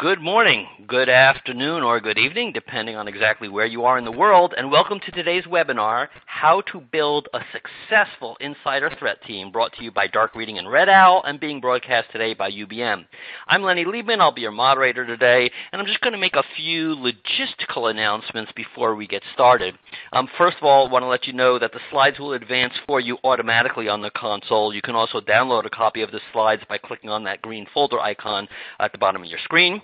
Good morning, good afternoon, or good evening, depending on exactly where you are in the world, and welcome to today's webinar, How to Build a Successful Insider Threat Team, brought to you by Dark Reading and Red Owl, and being broadcast today by UBM. I'm Lenny Liebman, I'll be your moderator today, and I'm just going to make a few logistical announcements before we get started. Um, first of all, I want to let you know that the slides will advance for you automatically on the console. You can also download a copy of the slides by clicking on that green folder icon at the bottom of your screen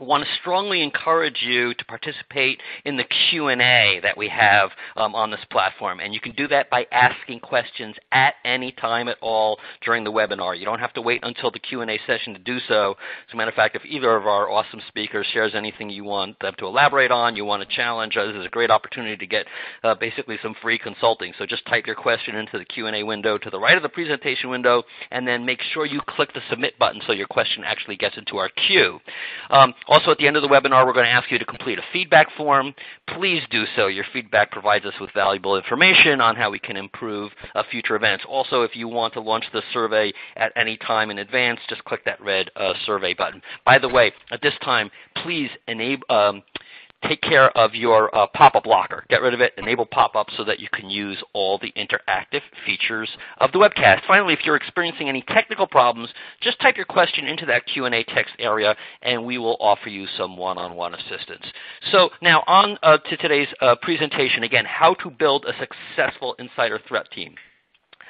want to strongly encourage you to participate in the Q&A that we have um, on this platform. And you can do that by asking questions at any time at all during the webinar. You don't have to wait until the Q&A session to do so. As a matter of fact, if either of our awesome speakers shares anything you want them to elaborate on, you want to challenge, this is a great opportunity to get uh, basically some free consulting. So just type your question into the Q&A window to the right of the presentation window, and then make sure you click the submit button so your question actually gets into our queue. Um, also, at the end of the webinar, we're going to ask you to complete a feedback form. Please do so. Your feedback provides us with valuable information on how we can improve uh, future events. Also, if you want to launch the survey at any time in advance, just click that red uh, survey button. By the way, at this time, please enable. Um, take care of your uh, pop-up blocker. Get rid of it, enable pop-ups so that you can use all the interactive features of the webcast. Finally, if you're experiencing any technical problems, just type your question into that Q&A text area, and we will offer you some one-on-one assistance. So now on uh, to today's uh, presentation. Again, how to build a successful insider threat team.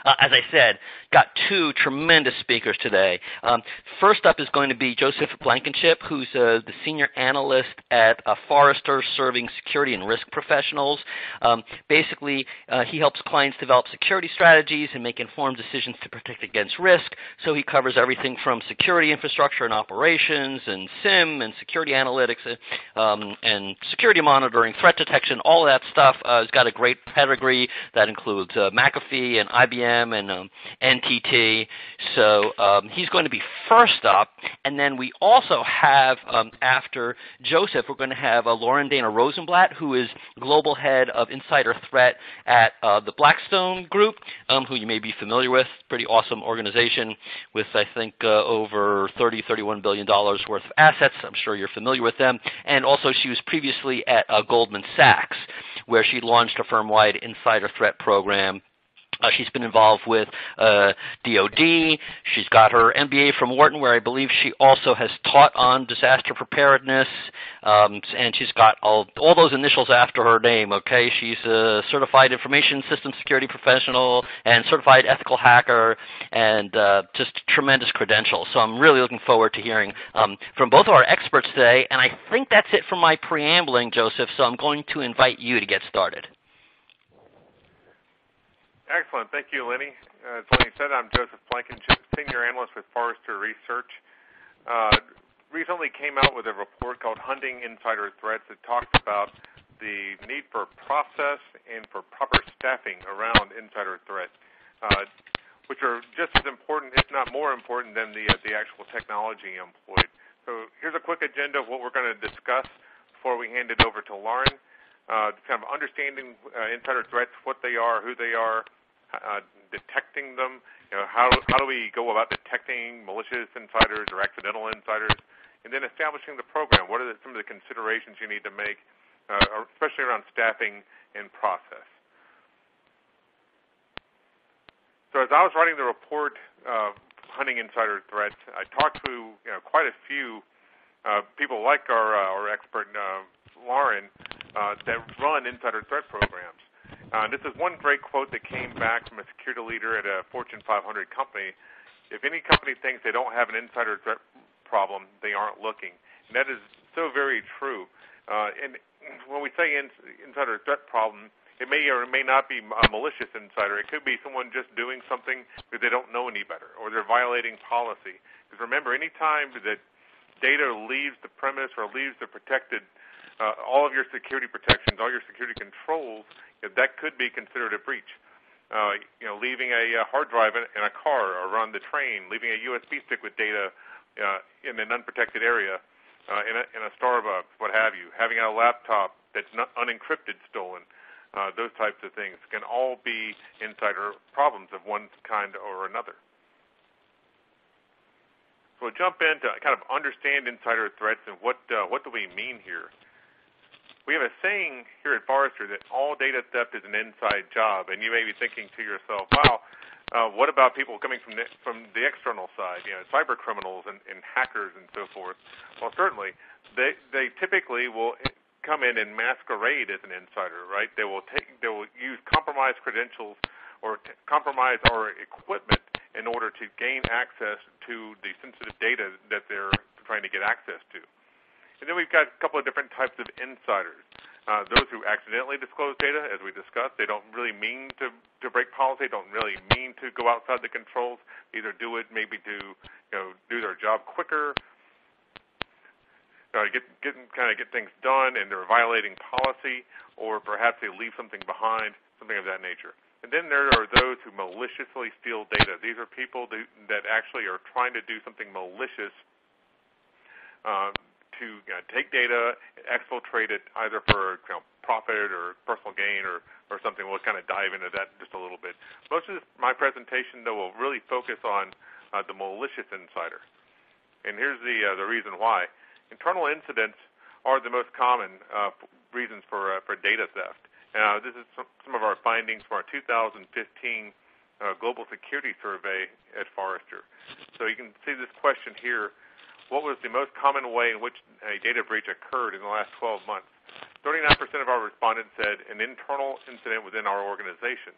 Uh, as I said, got two tremendous speakers today. Um, first up is going to be Joseph Blankenship, who's uh, the senior analyst at uh, Forrester serving security and risk professionals. Um, basically, uh, he helps clients develop security strategies and make informed decisions to protect against risk. So he covers everything from security infrastructure and operations and SIM and security analytics uh, um, and security monitoring, threat detection, all that stuff. Uh, he's got a great pedigree that includes uh, McAfee and IBM and um, NTT. So um, he's going to be first up. And then we also have, um, after Joseph, we're going to have uh, Lauren Dana Rosenblatt, who is global head of insider threat at uh, the Blackstone Group, um, who you may be familiar with. Pretty awesome organization with, I think, uh, over 30, 31 billion dollars worth of assets. I'm sure you're familiar with them. And also, she was previously at uh, Goldman Sachs, where she launched a firm-wide insider threat program uh, she's been involved with uh, DoD. She's got her MBA from Wharton, where I believe she also has taught on disaster preparedness. Um, and she's got all, all those initials after her name. Okay, she's a certified information system security professional and certified ethical hacker, and uh, just tremendous credentials. So I'm really looking forward to hearing um, from both of our experts today. And I think that's it for my preambling, Joseph. So I'm going to invite you to get started. Excellent. Thank you, Lenny. Uh, as Lenny said, I'm Joseph Blankenship, Senior Analyst with Forrester Research. Uh, recently came out with a report called Hunting Insider Threats that talks about the need for process and for proper staffing around insider threats, uh, which are just as important, if not more important, than the, uh, the actual technology employed. So here's a quick agenda of what we're going to discuss before we hand it over to Lauren. Uh, kind of understanding uh, insider threats, what they are, who they are, uh, detecting them? You know, how how do we go about detecting malicious insiders or accidental insiders? And then establishing the program. What are the, some of the considerations you need to make, uh, especially around staffing and process? So as I was writing the report, uh, hunting insider threats, I talked to you know, quite a few uh, people like our uh, our expert uh, Lauren uh, that run insider threat programs. Uh, this is one great quote that came back from a security leader at a Fortune 500 company. If any company thinks they don't have an insider threat problem, they aren't looking. And that is so very true. Uh, and when we say in, insider threat problem, it may or may not be a malicious insider. It could be someone just doing something because they don't know any better, or they're violating policy. Because remember, any time that data leaves the premise or leaves the protected, uh, all of your security protections, all your security controls that could be considered a breach. Uh, you know, leaving a, a hard drive in, in a car or on the train, leaving a USB stick with data uh, in an unprotected area, uh, in, a, in a Starbucks, what have you, having a laptop that's not unencrypted stolen, uh, those types of things can all be insider problems of one kind or another. So we'll jump in to kind of understand insider threats and what uh, what do we mean here. We have a saying here at Forrester that all data theft is an inside job, and you may be thinking to yourself, "Wow, uh, what about people coming from the, from the external side, you know, cyber criminals and, and hackers and so forth?" Well, certainly, they they typically will come in and masquerade as an insider, right? They will take they will use compromised credentials or t- compromise our equipment in order to gain access to the sensitive data that they're trying to get access to. And then we've got a couple of different types of insiders. Uh, those who accidentally disclose data, as we discussed, they don't really mean to, to break policy, don't really mean to go outside the controls. either do it maybe to you know do their job quicker, uh, get get kind of get things done, and they're violating policy, or perhaps they leave something behind, something of that nature. And then there are those who maliciously steal data. These are people that actually are trying to do something malicious um, to you know, take data, exfiltrate it either for you know, profit or personal gain or, or something. We'll kind of dive into that just a little bit. Most of this, my presentation, though, will really focus on uh, the malicious insider. And here's the, uh, the reason why. Internal incidents are the most common uh, reasons for, uh, for data theft. Uh, this is some, some of our findings from our 2015 uh, Global Security Survey at Forrester. So you can see this question here. What was the most common way in which a data breach occurred in the last 12 months? 39% of our respondents said an internal incident within our organization.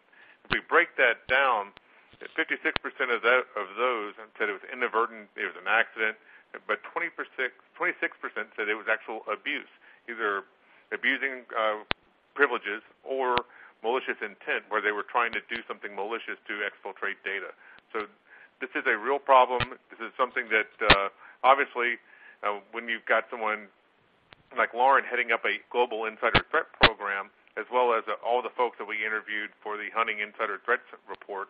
If we break that down, 56% of, that, of those said it was inadvertent, it was an accident, but 20%, 26% said it was actual abuse, either abusing uh, privileges or malicious intent where they were trying to do something malicious to exfiltrate data. So this is a real problem. This is something that uh, obviously uh, when you've got someone like Lauren heading up a global insider threat program, as well as uh, all the folks that we interviewed for the Hunting Insider Threats report,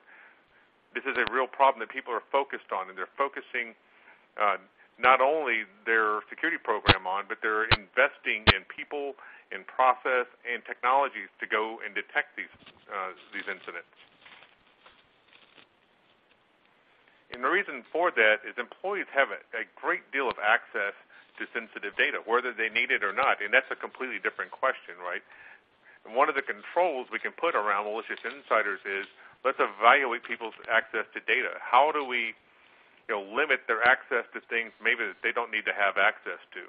this is a real problem that people are focused on, and they're focusing uh, not only their security program on, but they're investing in people in process and technologies to go and detect these uh, these incidents. And the reason for that is employees have a, a great deal of access to sensitive data, whether they need it or not, and that's a completely different question, right? And one of the controls we can put around malicious insiders is let's evaluate people's access to data. How do we, you know, limit their access to things maybe that they don't need to have access to?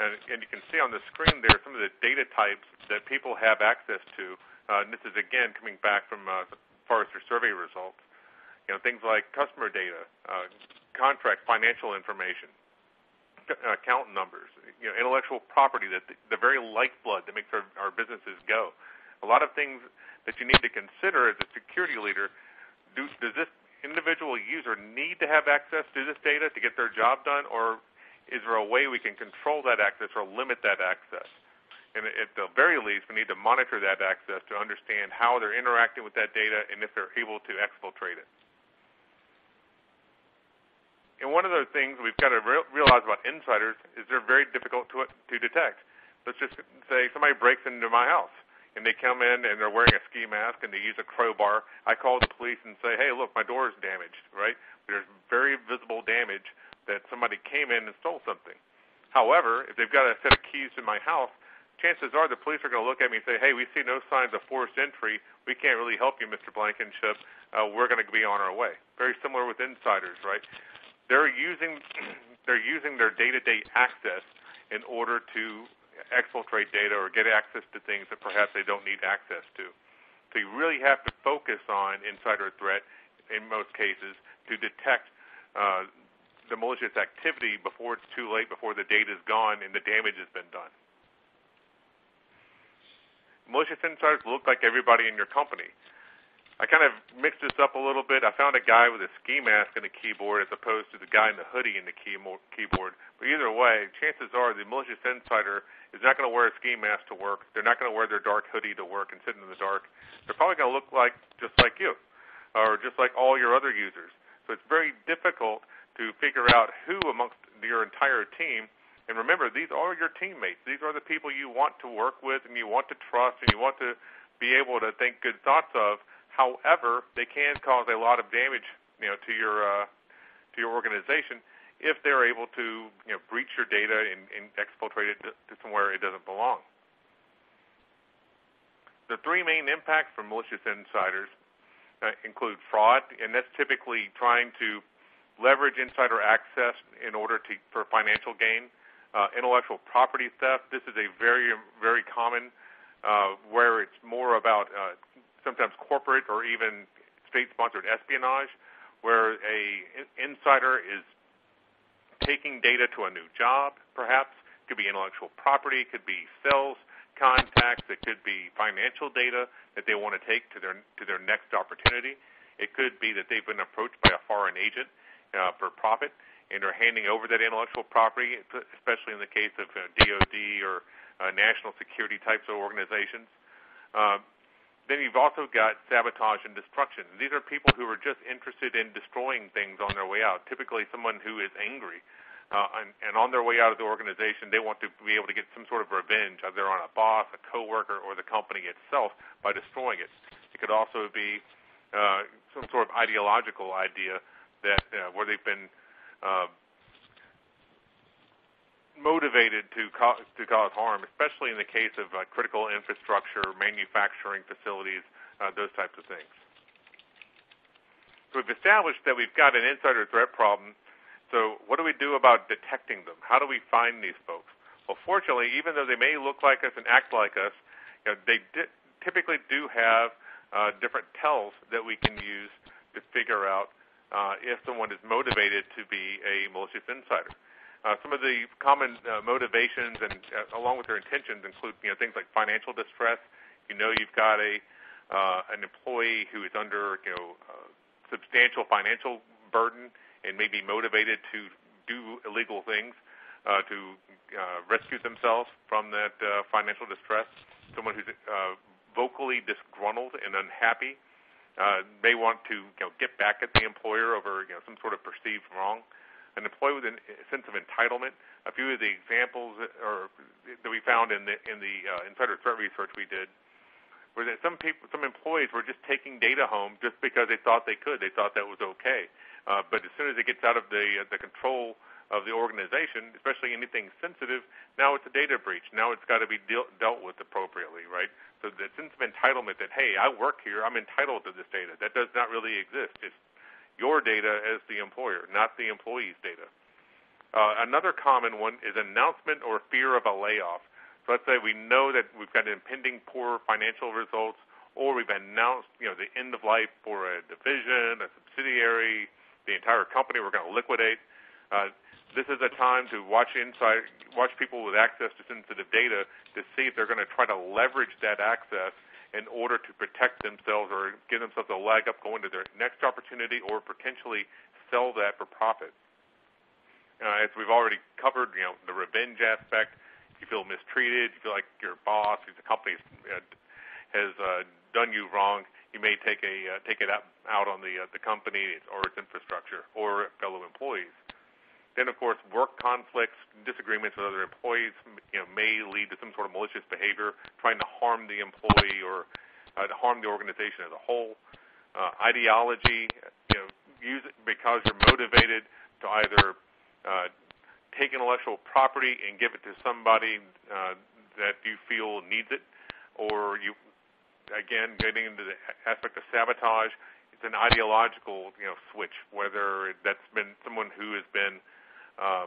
And, and you can see on the screen there some of the data types that people have access to. Uh, and this is again coming back from uh, Forrester survey results. You know, things like customer data, uh, contract financial information, uh, account numbers, you know, intellectual property, that the, the very lifeblood that makes our, our businesses go. A lot of things that you need to consider as a security leader. Do, does this individual user need to have access to this data to get their job done, or is there a way we can control that access or limit that access? And at the very least, we need to monitor that access to understand how they're interacting with that data and if they're able to exfiltrate it. And one of the things we've got to re- realize about insiders is they're very difficult to, to detect. Let's just say somebody breaks into my house and they come in and they're wearing a ski mask and they use a crowbar. I call the police and say, hey, look, my door is damaged, right? There's very visible damage that somebody came in and stole something. However, if they've got a set of keys to my house, chances are the police are going to look at me and say, "Hey, we see no signs of forced entry. We can't really help you, Mr. Blankenship. Uh, we're going to be on our way." Very similar with insiders, right? They're using they're using their day-to-day access in order to exfiltrate data or get access to things that perhaps they don't need access to. So you really have to focus on insider threat in most cases to detect uh, the malicious activity before it's too late, before the data is gone and the damage has been done. Malicious insiders look like everybody in your company. I kind of mixed this up a little bit. I found a guy with a ski mask and a keyboard as opposed to the guy in the hoodie and the keyboard. But either way, chances are the malicious insider is not going to wear a ski mask to work. They're not going to wear their dark hoodie to work and sit in the dark. They're probably going to look like just like you, or just like all your other users. So it's very difficult to figure out who amongst your entire team. And remember, these are your teammates. These are the people you want to work with and you want to trust and you want to be able to think good thoughts of. However, they can cause a lot of damage, you know, to your uh, to your organization if they're able to you know, breach your data and, and exfiltrate it to, somewhere it doesn't belong. The three main impacts for malicious insiders uh, include fraud, and that's typically trying to leverage insider access in order to for financial gain. Uh, intellectual property theft. This is a very very common uh, where it's more about uh, sometimes corporate or even state-sponsored espionage, where a insider is taking data to a new job, perhaps. It could be intellectual property, it could be sales contacts, it could be financial data that they want to take to their to their next opportunity. It could be that they've been approached by a foreign agent uh, for profit, and are handing over that intellectual property, especially in the case of uh, DoD or uh, national security types of organizations. Uh, then you've also got sabotage and destruction. These are people who are just interested in destroying things on their way out. Typically, someone who is angry, uh, and, and on their way out of the organization, they want to be able to get some sort of revenge, either on a boss, a coworker, or the company itself by destroying it. It could also be uh, some sort of ideological idea that uh, where they've been uh, motivated to cause, to cause harm, especially in the case of uh, critical infrastructure, manufacturing facilities, uh, those types of things. So we've established that we've got an insider threat problem. So what do we do about detecting them? How do we find these folks? Well, fortunately, even though they may look like us and act like us, you know, they di- typically do have uh, different tells that we can use to figure out uh, if someone is motivated to be a malicious insider. Uh, some of the common uh, motivations and uh, along with their intentions include you know things like financial distress. You know you've got a uh, an employee who is under you know uh, substantial financial burden and may be motivated to do illegal things uh, to uh, rescue themselves from that uh, financial distress. Someone who's uh, vocally disgruntled and unhappy uh, may want to you know, get back at the employer over you know, some sort of perceived wrong. An employee with a sense of entitlement. A few of the examples that, or, that we found in the in the uh, insider threat research we did were that some people, some employees were just taking data home just because they thought they could. They thought that was okay. Uh, but as soon as it gets out of the uh, the control of the organization, especially anything sensitive, now it's a data breach. Now it's got to be deal, dealt with appropriately, right? So the sense of entitlement that, hey, I work here, I'm entitled to this data, that does not really exist. It's your data as the employer, not the employee's data. Uh, another common one is announcement or fear of a layoff. So let's say we know that we've got impending poor financial results, or we've announced, you know, the end of life for a division, a subsidiary, the entire company we're going to liquidate. Uh, this is a time to watch inside, watch people with access to sensitive data to see if they're going to try to leverage that access in order to protect themselves or give themselves a leg up going to their next opportunity or potentially sell that for profit. Uh, as we've already covered, you know, the revenge aspect. You feel mistreated, you feel like your boss, the company uh, has uh, done you wrong, you may take a uh, take it out, out on the uh, the company or its infrastructure or fellow employees. Then, of course, work conflicts, disagreements with other employees, you know, may lead to some sort of malicious behavior, trying to harm the employee or uh, to harm the organization as a whole. Uh, ideology, you know, use it because you're motivated to either uh, take intellectual property and give it to somebody uh, that you feel needs it, or you, again, getting into the aspect of sabotage. It's an ideological, you know, switch. Whether that's been someone who has been uh,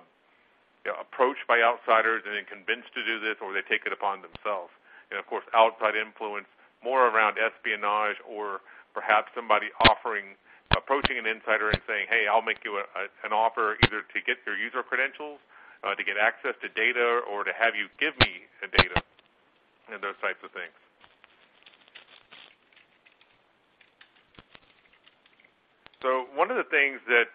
you know, approached by outsiders and then convinced to do this, or they take it upon themselves. And of course, outside influence, more around espionage, or perhaps somebody offering, approaching an insider and saying, "Hey, I'll make you a, a, an offer either to get your user credentials, uh, to get access to data, or to have you give me data," and those types of things. So one of the things that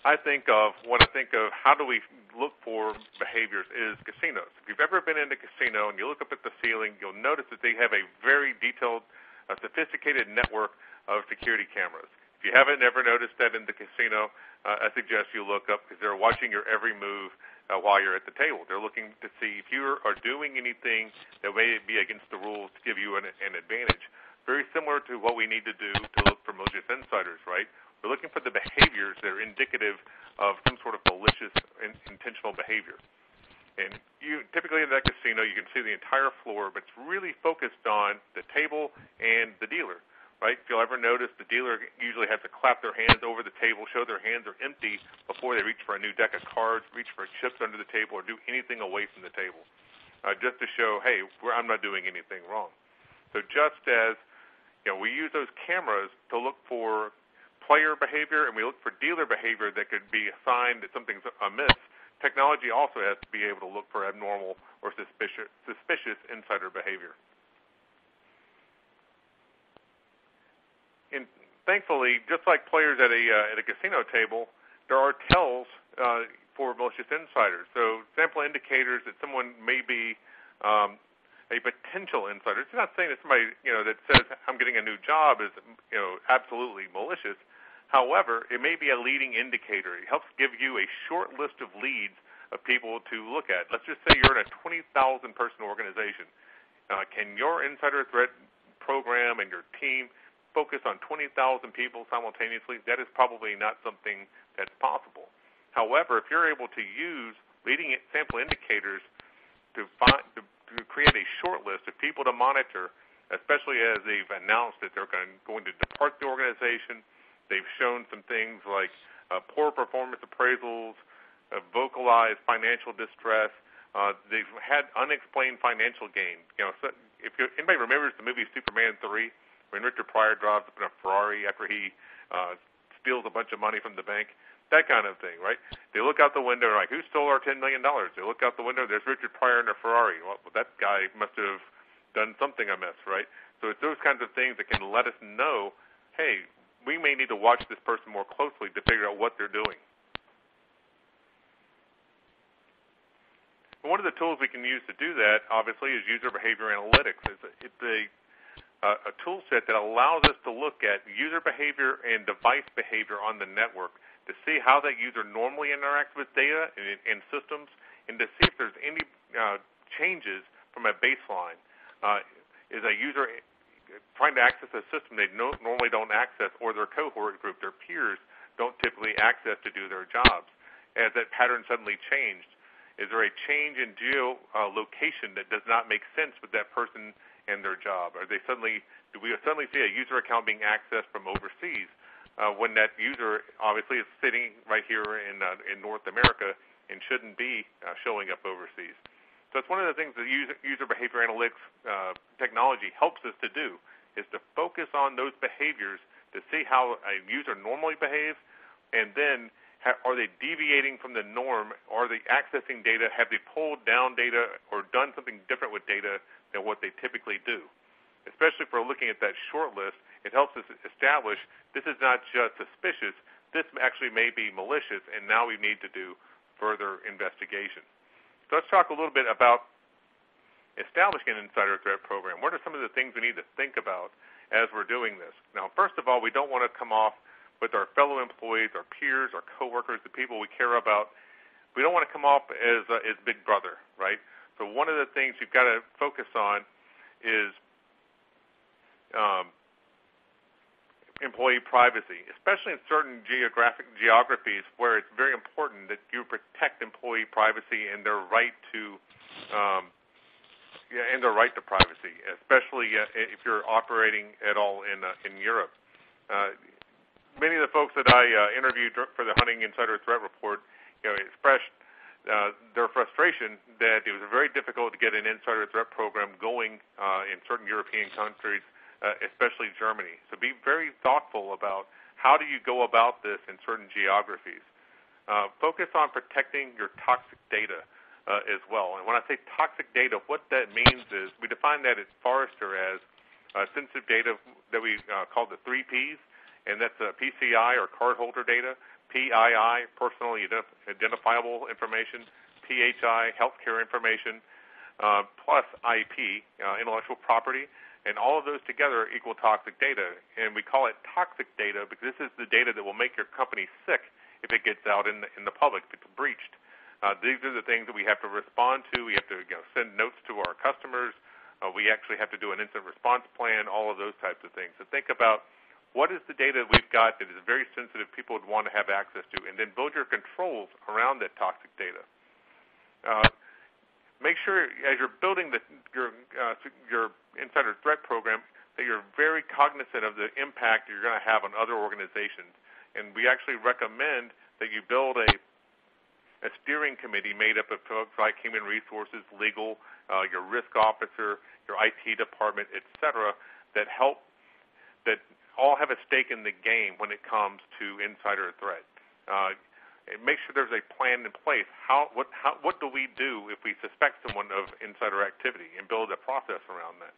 I think of when I think of how do we look for behaviors is casinos. If you've ever been in a casino and you look up at the ceiling, you'll notice that they have a very detailed, uh, sophisticated network of security cameras. If you haven't ever noticed that in the casino, uh, I suggest you look up because they're watching your every move uh, while you're at the table. They're looking to see if you are doing anything that may be against the rules to give you an, an advantage. Very similar to what we need to do to look for malicious insiders, right? We're looking for the behaviors that are indicative of some sort of malicious in, intentional behavior. And you typically in that casino, you can see the entire floor, but it's really focused on the table and the dealer right? If you'll ever notice, the dealer usually has to clap their hands over the table, show their hands are empty before they reach for a new deck of cards, reach for chips under the table, or do anything away from the table, uh, just to show, hey, I'm not doing anything wrong. So just as you know, we use those cameras to look for player behavior and we look for dealer behavior that could be a sign that something's amiss. Technology also has to be able to look for abnormal or suspicious, suspicious insider behavior. and thankfully, just like players at a uh, at a casino table, there are tells uh, for malicious insiders. So sample indicators that someone may be um, a potential insider. It's not saying that somebody you know that says I'm getting a new job is you know absolutely malicious. However, it may be a leading indicator. It helps give you a short list of leads of people to look at. Let's just say you're in a 20,000 person organization. Uh, can your insider threat program and your team focus on 20,000 people simultaneously, that is probably not something that's possible. However, if you're able to use leading sample indicators to, find, to, to create a short list of people to monitor, especially as they've announced that they're going, going to depart the organization, they've shown some things like uh, poor performance appraisals, uh, vocalized financial distress. Uh, they've had unexplained financial gain. You know, so if anybody remembers the movie Superman 3, when Richard Pryor drives up in a Ferrari after he uh, steals a bunch of money from the bank, that kind of thing, right? They look out the window and like, who stole our ten million dollars? They look out the window, there's Richard Pryor in a Ferrari. Well, that guy must have done something amiss, right? So it's those kinds of things that can let us know, hey, we may need to watch this person more closely to figure out what they're doing. one of the tools we can use to do that, obviously, is user behavior analytics. It's a, it's a uh, a tool set that allows us to look at user behavior and device behavior on the network to see how that user normally interacts with data and, and systems and to see if there's any uh, changes from a baseline. Uh, is a user trying to access a system they no, normally don't access or their cohort group, their peers, don't typically access to do their jobs? Has that pattern suddenly changed? Is there a change in geolocation uh, that does not make sense with that person and their job? Are they suddenly do we suddenly see a user account being accessed from overseas uh, when that user obviously is sitting right here in uh, in North America and shouldn't be uh, showing up overseas? So it's one of the things that user, user behavior analytics uh, technology helps us to do is to focus on those behaviors to see how a user normally behaves, and then ha- are they deviating from the norm? Are they accessing data? Have they pulled down data or done something different with data than what they typically do. Especially we're looking at that short list, it helps us establish this is not just suspicious, this actually may be malicious, and now we need to do further investigation. Let's talk a little bit about establishing an insider threat program. What are some of the things we need to think about as we're doing this? Now, first of all, we don't want to come off with our fellow employees, our peers, our coworkers, the people we care about. We don't want to come off as uh, as Big Brother, right? So one of the things you've got to focus on is um, employee privacy, especially in certain geographic geographies where it's very important that you protect employee privacy and their right to um, yeah, and their right to privacy, especially uh, if you're operating at all in uh, in Europe. Uh, many of the folks that I uh, interviewed for the Hunting Insider Threat Report, you know, expressed uh, their frustration that it was very difficult to get an insider threat program going uh, in certain European countries, uh, especially Germany. So be very thoughtful about how do you go about this in certain geographies. Uh, focus on protecting your toxic data uh, as well. And when I say toxic data, what that means is we define that at Forrester as uh, sensitive data that we uh, call the three Ps, and that's uh, PCI or cardholder data, PII, personally identifiable information, PHI, healthcare information, uh, plus IP, uh, intellectual property, and all of those together equal toxic data. And we call it toxic data because this is the data that will make your company sick if it gets out in the, in the public, if it's breached. Uh, these are the things that we have to respond to. We have to you know, send notes to our customers. Uh, we actually have to do an instant response plan, all of those types of things. So think about what is the data we've got that is very sensitive people would want to have access to, and then build your controls around that toxic data. Uh, make sure as you're building the, your uh, your insider threat program that you're very cognizant of the impact you're going to have on other organizations. And we actually recommend that you build a a steering committee made up of folks like human resources, legal, uh, your risk officer, your IT department, et cetera, that help that all have a stake in the game when it comes to insider threat. Uh, make sure there's a plan in place. How what how what do we do if we suspect someone of insider activity, and build a process around that.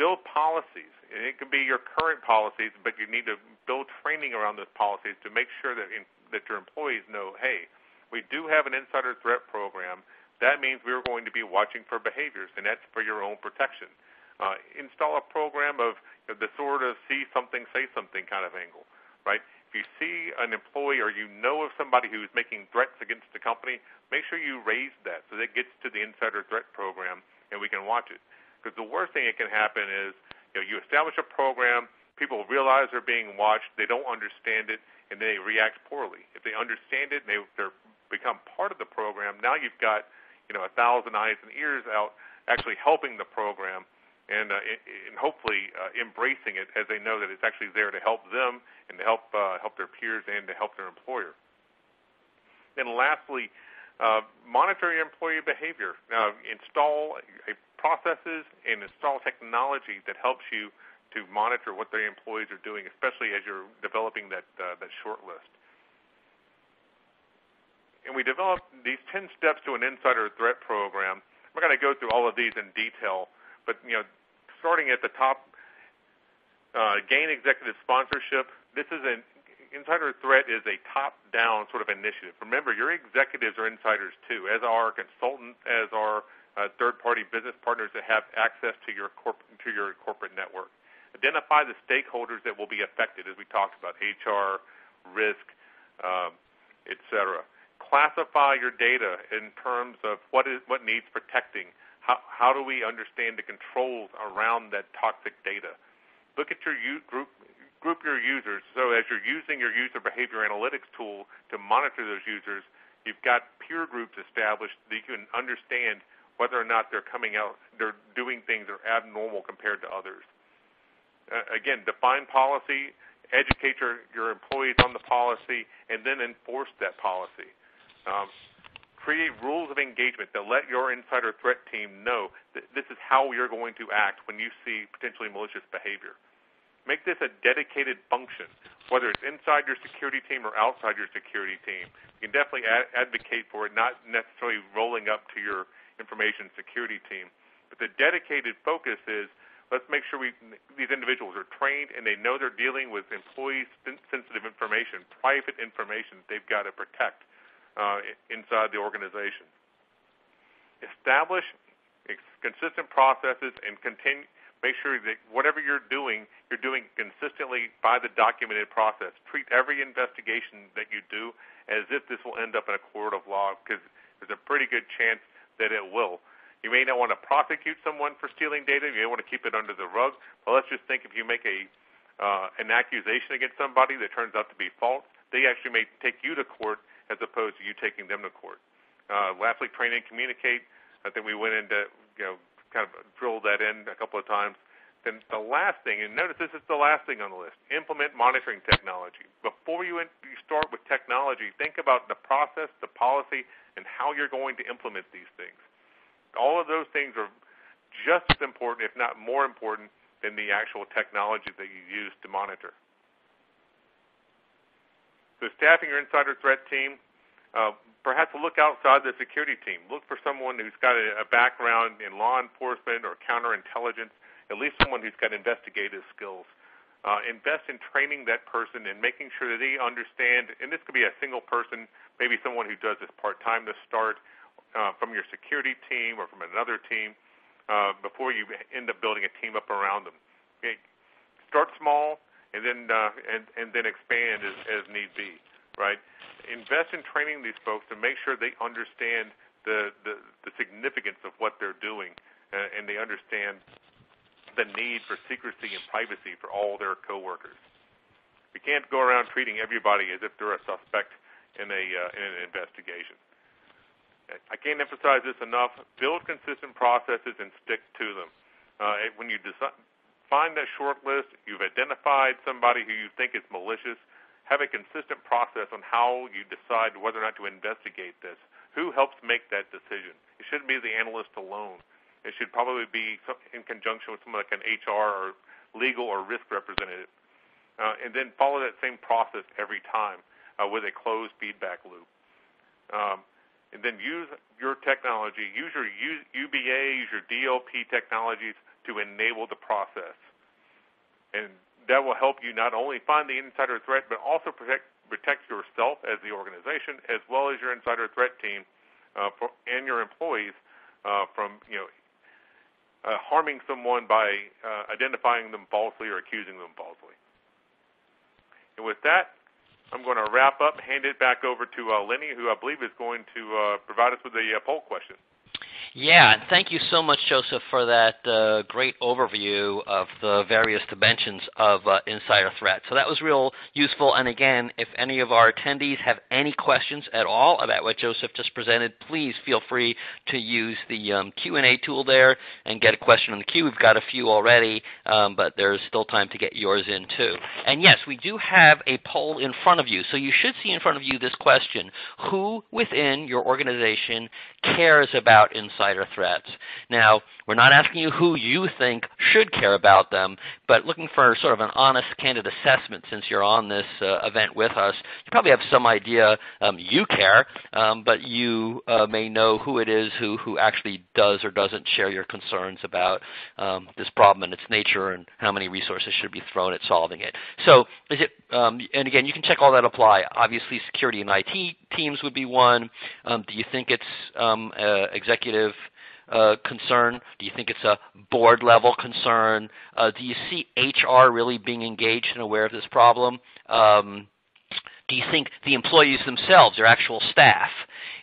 Build policies. And it can be your current policies, but you need to build training around those policies to make sure that in, that your employees know, hey, we do have an insider threat program. That means we're going to be watching for behaviors, and that's for your own protection. Uh, install a program of you know, the sort of see something, say something kind of angle, right? If you see an employee or you know of somebody who's making threats against the company, make sure you raise that so that it gets to the insider threat program and we can watch it. Because the worst thing that can happen is you know you establish a program, people realize they're being watched, they don't understand it, and they react poorly. If they understand it and they they become part of the program, now you've got you know a thousand eyes and ears out actually helping the program and, uh, and hopefully uh, embracing it as they know that it's actually there to help them and to help uh, help their peers and to help their employer. And lastly, uh, monitor your employee behavior. Now, install a processes and install technology that helps you to monitor what their employees are doing, especially as you're developing that uh, that short list. And we developed these 10 steps to an insider threat program. We're going to go through all of these in detail but you know, starting at the top, uh, gain executive sponsorship. This is an insider threat is a top-down sort of initiative. Remember, your executives are insiders too, as are consultants, as are uh, third-party business partners that have access to your corp- to your corporate network. Identify the stakeholders that will be affected, as we talked about, HR, risk, um, et cetera. Classify your data in terms of what is what needs protecting, how, how do we understand the controls around that toxic data? Look at your group group your users. So as you're using your user behavior analytics tool to monitor those users, you've got peer groups established that you can understand whether or not they're coming out, they're doing things that are abnormal compared to others. Uh, again, define policy, educate your, your employees on the policy, and then enforce that policy. Um, create rules of engagement that let your insider threat team know that this is how you're going to act when you see potentially malicious behavior. Make this a dedicated function, whether it's inside your security team or outside your security team. You can definitely ad- advocate for it, not necessarily rolling up to your information security team. But the dedicated focus is let's make sure we, these individuals are trained and they know they're dealing with employee sensitive information, private information they've got to protect uh, inside the organization. Establish consistent processes and continue. Make sure that whatever you're doing, you're doing consistently by the documented process. Treat every investigation that you do as if this will end up in a court of law, because there's a pretty good chance that it will. You may not want to prosecute someone for stealing data. You may want to keep it under the rug. But let's just think if you make a uh, an accusation against somebody that turns out to be false, they actually may take you to court as opposed to you taking them to court. Uh, lastly, train and communicate. I think we went into, you know, kind of drilled that in a couple of times. Then the last thing, and notice this is the last thing on the list, implement monitoring technology. Before you, in, you start with technology, think about the process, the policy, and how you're going to implement these things. All of those things are just as important, if not more important, than the actual technology that you use to monitor. So staffing your insider threat team, uh, perhaps look outside the security team. Look for someone who's got a, a background in law enforcement or counterintelligence, at least someone who's got investigative skills. Uh, invest in training that person and making sure that they understand, and this could be a single person, maybe someone who does this part-time to start uh, from your security team or from another team uh, before you end up building a team up around them. Okay. Start small, and then uh, and and then expand as, as need be. Right? Invest in training these folks to make sure they understand the the, the significance of what they're doing, uh, and they understand the need for secrecy and privacy for all their coworkers. We can't go around treating everybody as if they're a suspect in a uh, in an investigation. I can't emphasize this enough. Build consistent processes and stick to them. Uh, when you decide, find that short list, you've identified somebody who you think is malicious. Have a consistent process on how you decide whether or not to investigate this. Who helps make that decision? It shouldn't be the analyst alone. It should probably be in conjunction with someone like an HR or legal or risk representative. Uh, and then follow that same process every time uh, with a closed feedback loop. Um, and then use your technology, use your UBA, use your DLP technologies to enable the process. And that will help you not only find the insider threat, but also protect, protect yourself as the organization, as well as your insider threat team uh, for, and your employees uh, from you know uh, harming someone by uh, identifying them falsely or accusing them falsely. And with that, I'm going to wrap up, hand it back over to uh, Lenny, who I believe is going to uh, provide us with a poll question. Yeah, and thank you so much, Joseph, for that uh, great overview of the various dimensions of uh, insider threat. So that was real useful. And again, if any of our attendees have any questions at all about what Joseph just presented, please feel free to use the um, Q&A tool there and get a question in the queue. We've got a few already, um, but there's still time to get yours in too. And yes, we do have a poll in front of you. So you should see in front of you this question: Who within your organization cares about insider threats. Now, we're not asking you who you think should care about them, but looking for sort of an honest, candid assessment since you're on this uh, event with us. You probably have some idea um, you care, um, but you uh, may know who it is who, who actually does or doesn't share your concerns about um, this problem and its nature and how many resources should be thrown at solving it. So, is it, um, and again, you can check all that apply. Obviously, security and IT teams would be one. Um, do you think it's um, uh, executive uh, concern? Do you think it's a board level concern? Uh, do you see HR really being engaged and aware of this problem? Um, do you think the employees themselves, their actual staff,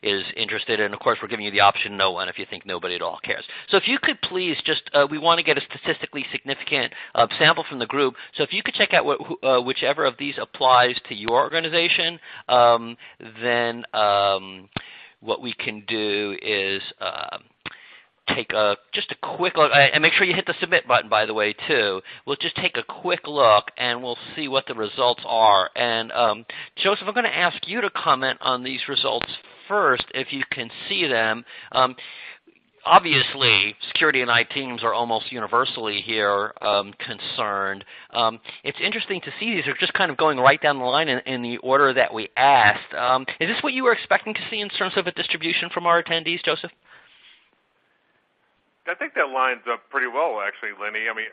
is interested? And of course, we're giving you the option no one if you think nobody at all cares. So if you could please just, uh, we want to get a statistically significant uh, sample from the group. So if you could check out what, uh, whichever of these applies to your organization, um, then um, what we can do is. Take a just a quick look, and make sure you hit the submit button, by the way, too. We'll just take a quick look, and we'll see what the results are. And um, Joseph, I'm going to ask you to comment on these results first, if you can see them. Um, obviously, security and IT teams are almost universally here um, concerned. Um, it's interesting to see these are just kind of going right down the line in, in the order that we asked. Um, is this what you were expecting to see in terms of a distribution from our attendees, Joseph? I think that lines up pretty well, actually, Lenny. I mean,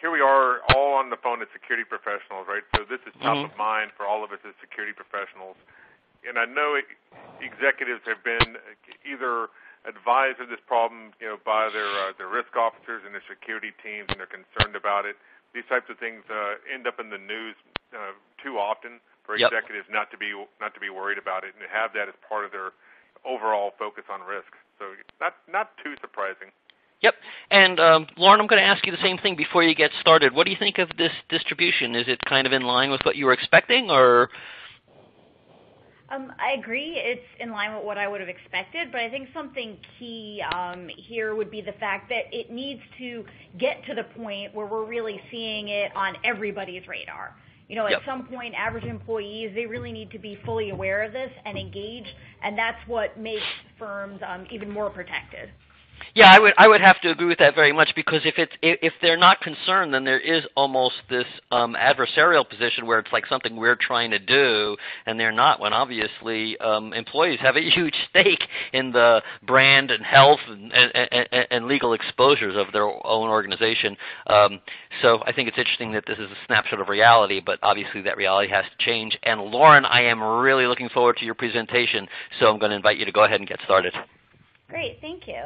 here we are all on the phone as security professionals, right? So this is top mm-hmm. of mind for all of us as security professionals. And I know it, executives have been either advised of this problem, you know, by their uh, their risk officers and their security teams, and they're concerned about it. These types of things uh, end up in the news uh, too often for yep. executives not to be not to be worried about it and to have that as part of their overall focus on risk. So not not too surprising. Yep. And um, Lauren, I'm going to ask you the same thing before you get started. What do you think of this distribution? Is it kind of in line with what you were expecting, or? Um, I agree. It's in line with what I would have expected, but I think something key um, here would be the fact that it needs to get to the point where we're really seeing it on everybody's radar. You know, yep. at some point, average employees, they really need to be fully aware of this and engaged, and that's what makes firms um, even more protected. Yeah, I would I would have to agree with that very much because if it's if they're not concerned, then there is almost this um, adversarial position where it's like something we're trying to do, and they're not. When obviously um, employees have a huge stake in the brand and health and, and, and, and legal exposures of their own organization. Um, so I think it's interesting that this is a snapshot of reality, but obviously that reality has to change. And Lauren, I am really looking forward to your presentation, so I'm going to invite you to go ahead and get started. Great, thank you.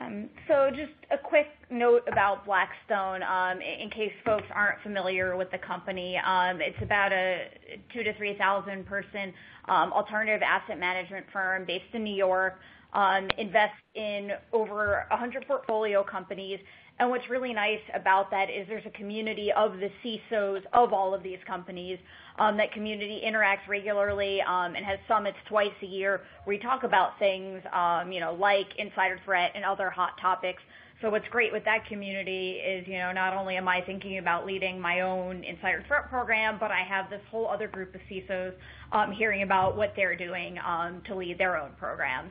Um, so just a quick note about Blackstone, um, in case folks aren't familiar with the company. Um, it's about a two to 3,000 person alternative asset management firm based in New York, invests in over 100 portfolio companies And what's really nice about that is there's a community of the CISOs of all of these companies. Um, that community interacts regularly um, and has summits twice a year where we talk about things, um, you know, like insider threat and other hot topics. So what's great with that community is, you know, not only am I thinking about leading my own insider threat program, but I have this whole other group of CISOs um, hearing about what they're doing um, to lead their own programs.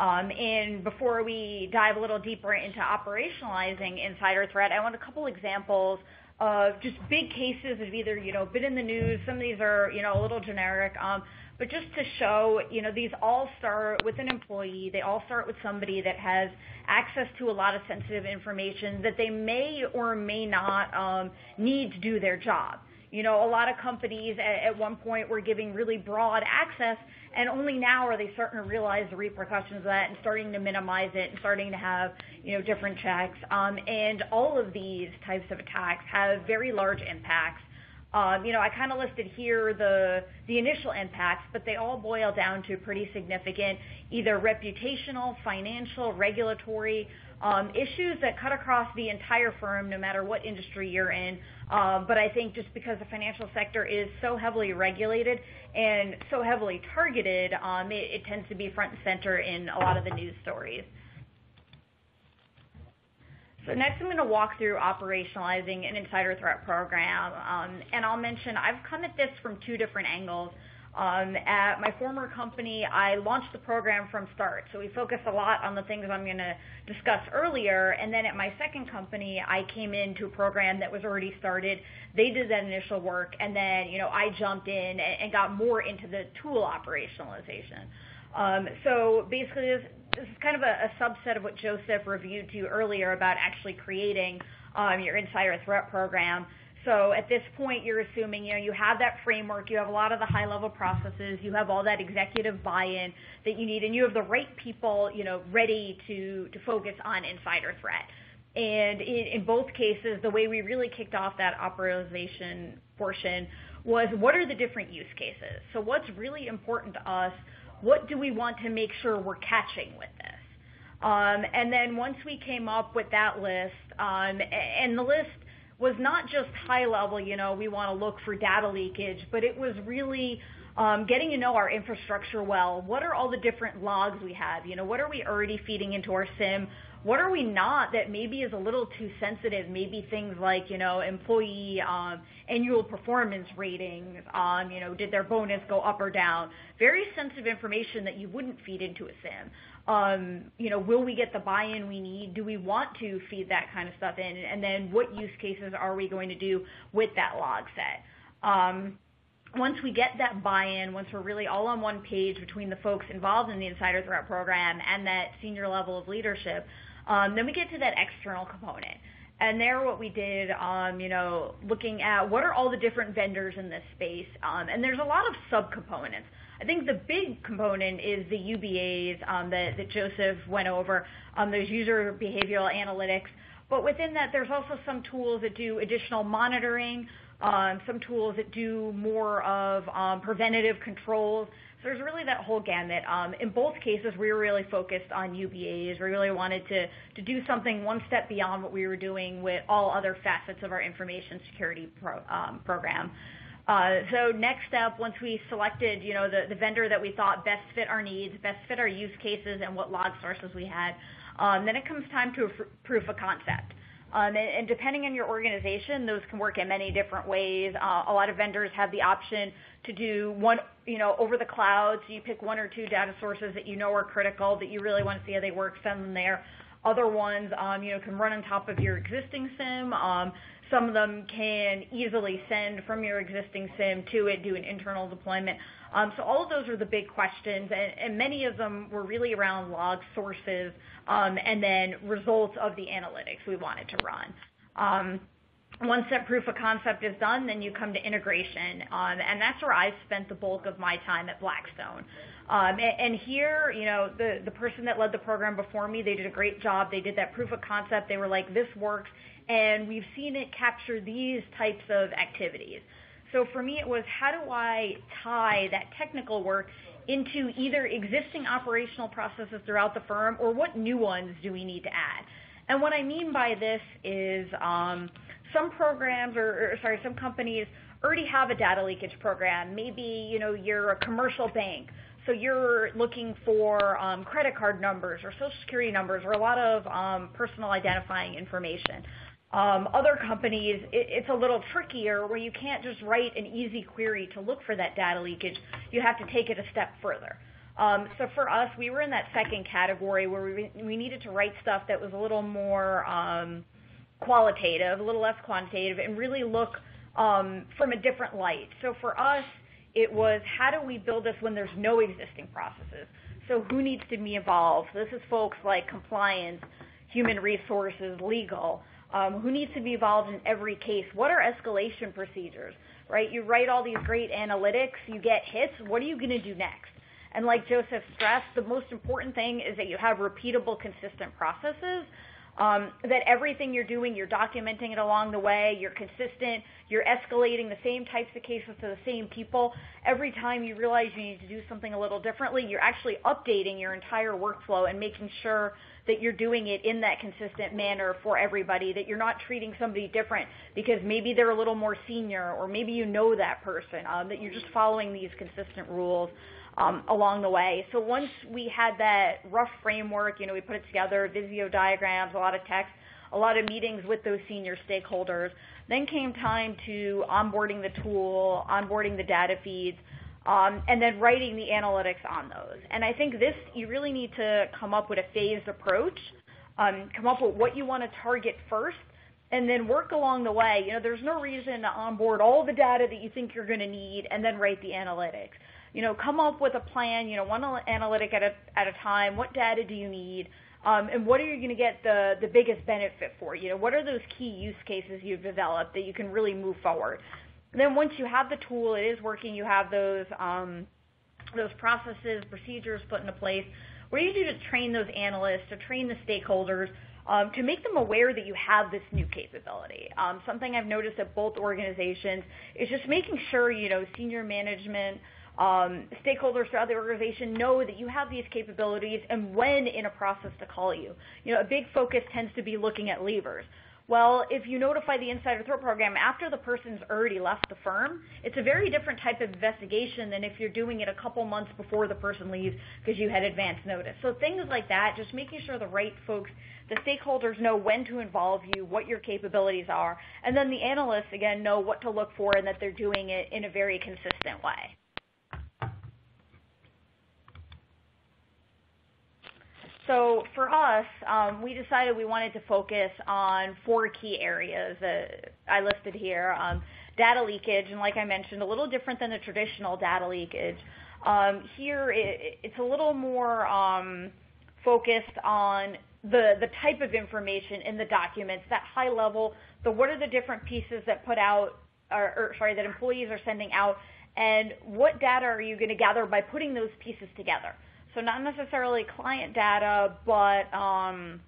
Um, and before we dive a little deeper into operationalizing insider threat, I want a couple examples of just big cases that have either, you know, been in the news. Some of these are, you know, a little generic. Um, but just to show, you know, these all start with an employee. They all start with somebody that has access to a lot of sensitive information that they may or may not um, need to do their job. You know, a lot of companies at, at one point were giving really broad access, and only now are they starting to realize the repercussions of that and starting to minimize it and starting to have, you know, different checks. Um, and all of these types of attacks have very large impacts um, you know, I kind of listed here the the initial impacts, but they all boil down to pretty significant either reputational, financial, regulatory issues that cut across the entire firm, no matter what industry you're in. Um, but I think just because the financial sector is so heavily regulated and so heavily targeted, um, it, tends to be front and center in a lot of the news stories. So next I'm going to walk through operationalizing an insider threat program. Um, and I'll mention I've come at this from two different angles. Um, at my former company, I launched the program from start. So we focused a lot on the things I'm going to discuss earlier. And then at my second company, I came into a program that was already started. They did that initial work. And then, you know, I jumped in and, and got more into the tool operationalization. Um, so basically, this, this is kind of a, a, subset of what Joseph reviewed to you earlier about actually creating um, your insider threat program. So at this point, you're assuming you know you have that framework, you have a lot of the high-level processes, you have all that executive buy-in that you need, and you have the right people you know ready to to focus on insider threat. And in, in both cases, the way we really kicked off that operationalization portion was what are the different use cases. So what's really important to us what do we want to make sure we're catching with this? Um, and then once we came up with that list, um, and the list was not just high level, you know, we want to look for data leakage, but it was really um, getting to know our infrastructure well. What are all the different logs we have? You know, what are we already feeding into our SIEM? What are we not that maybe is a little too sensitive? Maybe things like, you know, employee um, annual performance ratings, um, you know, did their bonus go up or down? Very sensitive information that you wouldn't feed into a SIEM. Um, you know, will we get the buy-in we need? Do we want to feed that kind of stuff in? And then what use cases are we going to do with that log set? Um, once we get that buy-in, once we're really all on one page between the folks involved in the insider threat program and that senior level of leadership, um, then we get to that external component. And there, what we did, um, you know, looking at what are all the different vendors in this space, um, and there's a lot of subcomponents. I think the big component is the UBAs um, that, that Joseph went over. Um, there's user behavioral analytics, but within that, there's also some tools that do additional monitoring, um, some tools that do more of um, preventative controls. So there's really that whole gamut. Um, in both cases, we were really focused on UBAs. We really wanted to, to do something one step beyond what we were doing with all other facets of our information security pro, um, program. Uh, so next step, once we selected, you know, the, the vendor that we thought best fit our needs, best fit our use cases, and what log sources we had, um, then it comes time to a proof of concept. Um, and, and, depending on your organization, those can work in many different ways. Uh, a lot of vendors have the option to do one, you know, over the cloud. So you pick one or two data sources that you know are critical, that you really want to see how they work, send them there. Other ones, um, you know, can run on top of your existing SIEM. Um, some of them can easily send from your existing SIEM to it, do an internal deployment. Um, so all of those are the big questions, and, and many of them were really around log sources um, and then results of the analytics we wanted to run. Um, once that proof of concept is done, then you come to integration, um, and that's where I've spent the bulk of my time at Blackstone. Um, and, and here, you know, the the person that led the program before me, they did a great job. They did that proof of concept. They were like, this works, and we've seen it capture these types of activities. So for me, it was how do I tie that technical work into either existing operational processes throughout the firm or what new ones do we need to add? And what I mean by this is um, some programs or, or sorry, some companies already have a data leakage program. Maybe you know you're a commercial bank, so you're looking for um, credit card numbers or social security numbers or a lot of um, personal identifying information. Um, other companies, it, it's a little trickier where you can't just write an easy query to look for that data leakage. You have to take it a step further. Um, so for us, we were in that second category where we, we needed to write stuff that was a little more um, qualitative, a little less quantitative, and really look um, from a different light. So for us, it was how do we build this when there's no existing processes? So who needs to be involved? This is folks like compliance, human resources, legal. Um, who needs to be involved in every case? What are escalation procedures? Right? You write all these great analytics, you get hits. What are you going to do next? And like Joseph stressed, the most important thing is that you have repeatable, consistent processes um, that everything you're doing, you're documenting it along the way, you're consistent, you're escalating the same types of cases to the same people. Every time you realize you need to do something a little differently, you're actually updating your entire workflow and making sure that you're doing it in that consistent manner for everybody, that you're not treating somebody different because maybe they're a little more senior or maybe you know that person, um, that you're just following these consistent rules um, along the way. So once we had that rough framework, you know, we put it together, Visio diagrams, a lot of text, a lot of meetings with those senior stakeholders. Then came time to onboarding the tool, onboarding the data feeds, um, and then writing the analytics on those. And I think this, you really need to come up with a phased approach, um, come up with what you want to target first, and then work along the way. You know, there's no reason to onboard all the data that you think you're going to need and then write the analytics you know, come up with a plan, you know, one analytic at a, at a time. What data do you need? Um, and what are you going to get the, the biggest benefit for? You know, what are those key use cases you've developed that you can really move forward? And then once you have the tool, it is working, you have those, um, those processes, procedures put into place. What do you do to train those analysts, to train the stakeholders, um, to make them aware that you have this new capability. Um, something I've noticed at both organizations is just making sure, you know, senior management, um, stakeholders throughout the organization know that you have these capabilities and when in a process to call you. You know, a big focus tends to be looking at levers. Well, if you notify the insider threat program after the person's already left the firm, it's a very different type of investigation than if you're doing it a couple months before the person leaves because you had advance notice. So things like that, just making sure the right folks, the stakeholders know when to involve you, what your capabilities are, and then the analysts, again, know what to look for and that they're doing it in a very consistent way. So for us, um, we decided we wanted to focus on four key areas that I listed here. Um, data leakage, and like I mentioned, a little different than the traditional data leakage. Um, here, it, it's a little more um, focused on the, the type of information in the documents, that high level, the what are the different pieces that put out, or, or sorry, that employees are sending out, and what data are you going to gather by putting those pieces together. So not necessarily client data, but um,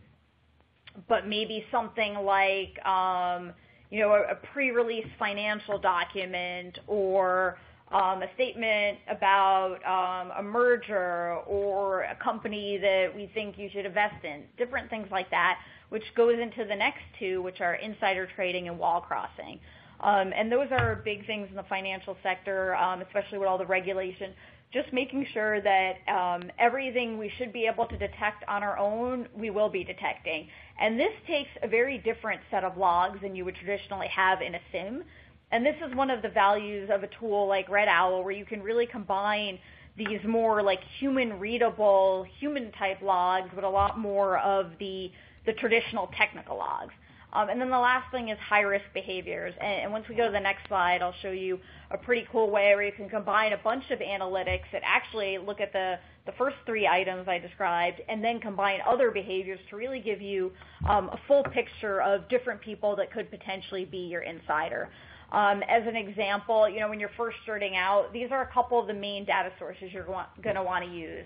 but maybe something like um, you know a, a pre-release financial document or um, a statement about um, a merger or a company that we think you should invest in, different things like that, which goes into the next two, which are insider trading and wall crossing. Um, and those are big things in the financial sector, um, especially with all the regulation just making sure that um, everything we should be able to detect on our own, we will be detecting. And this takes a very different set of logs than you would traditionally have in a SIEM. And this is one of the values of a tool like Red Owl, where you can really combine these more like human readable, human type logs with a lot more of the, the traditional technical logs. Um, and then the last thing is high-risk behaviors. And, and once we go to the next slide, I'll show you a pretty cool way where you can combine a bunch of analytics that actually look at the, the first three items I described and then combine other behaviors to really give you um, a full picture of different people that could potentially be your insider. Um, as an example, you know, when you're first starting out, these are a couple of the main data sources you're going to want to use.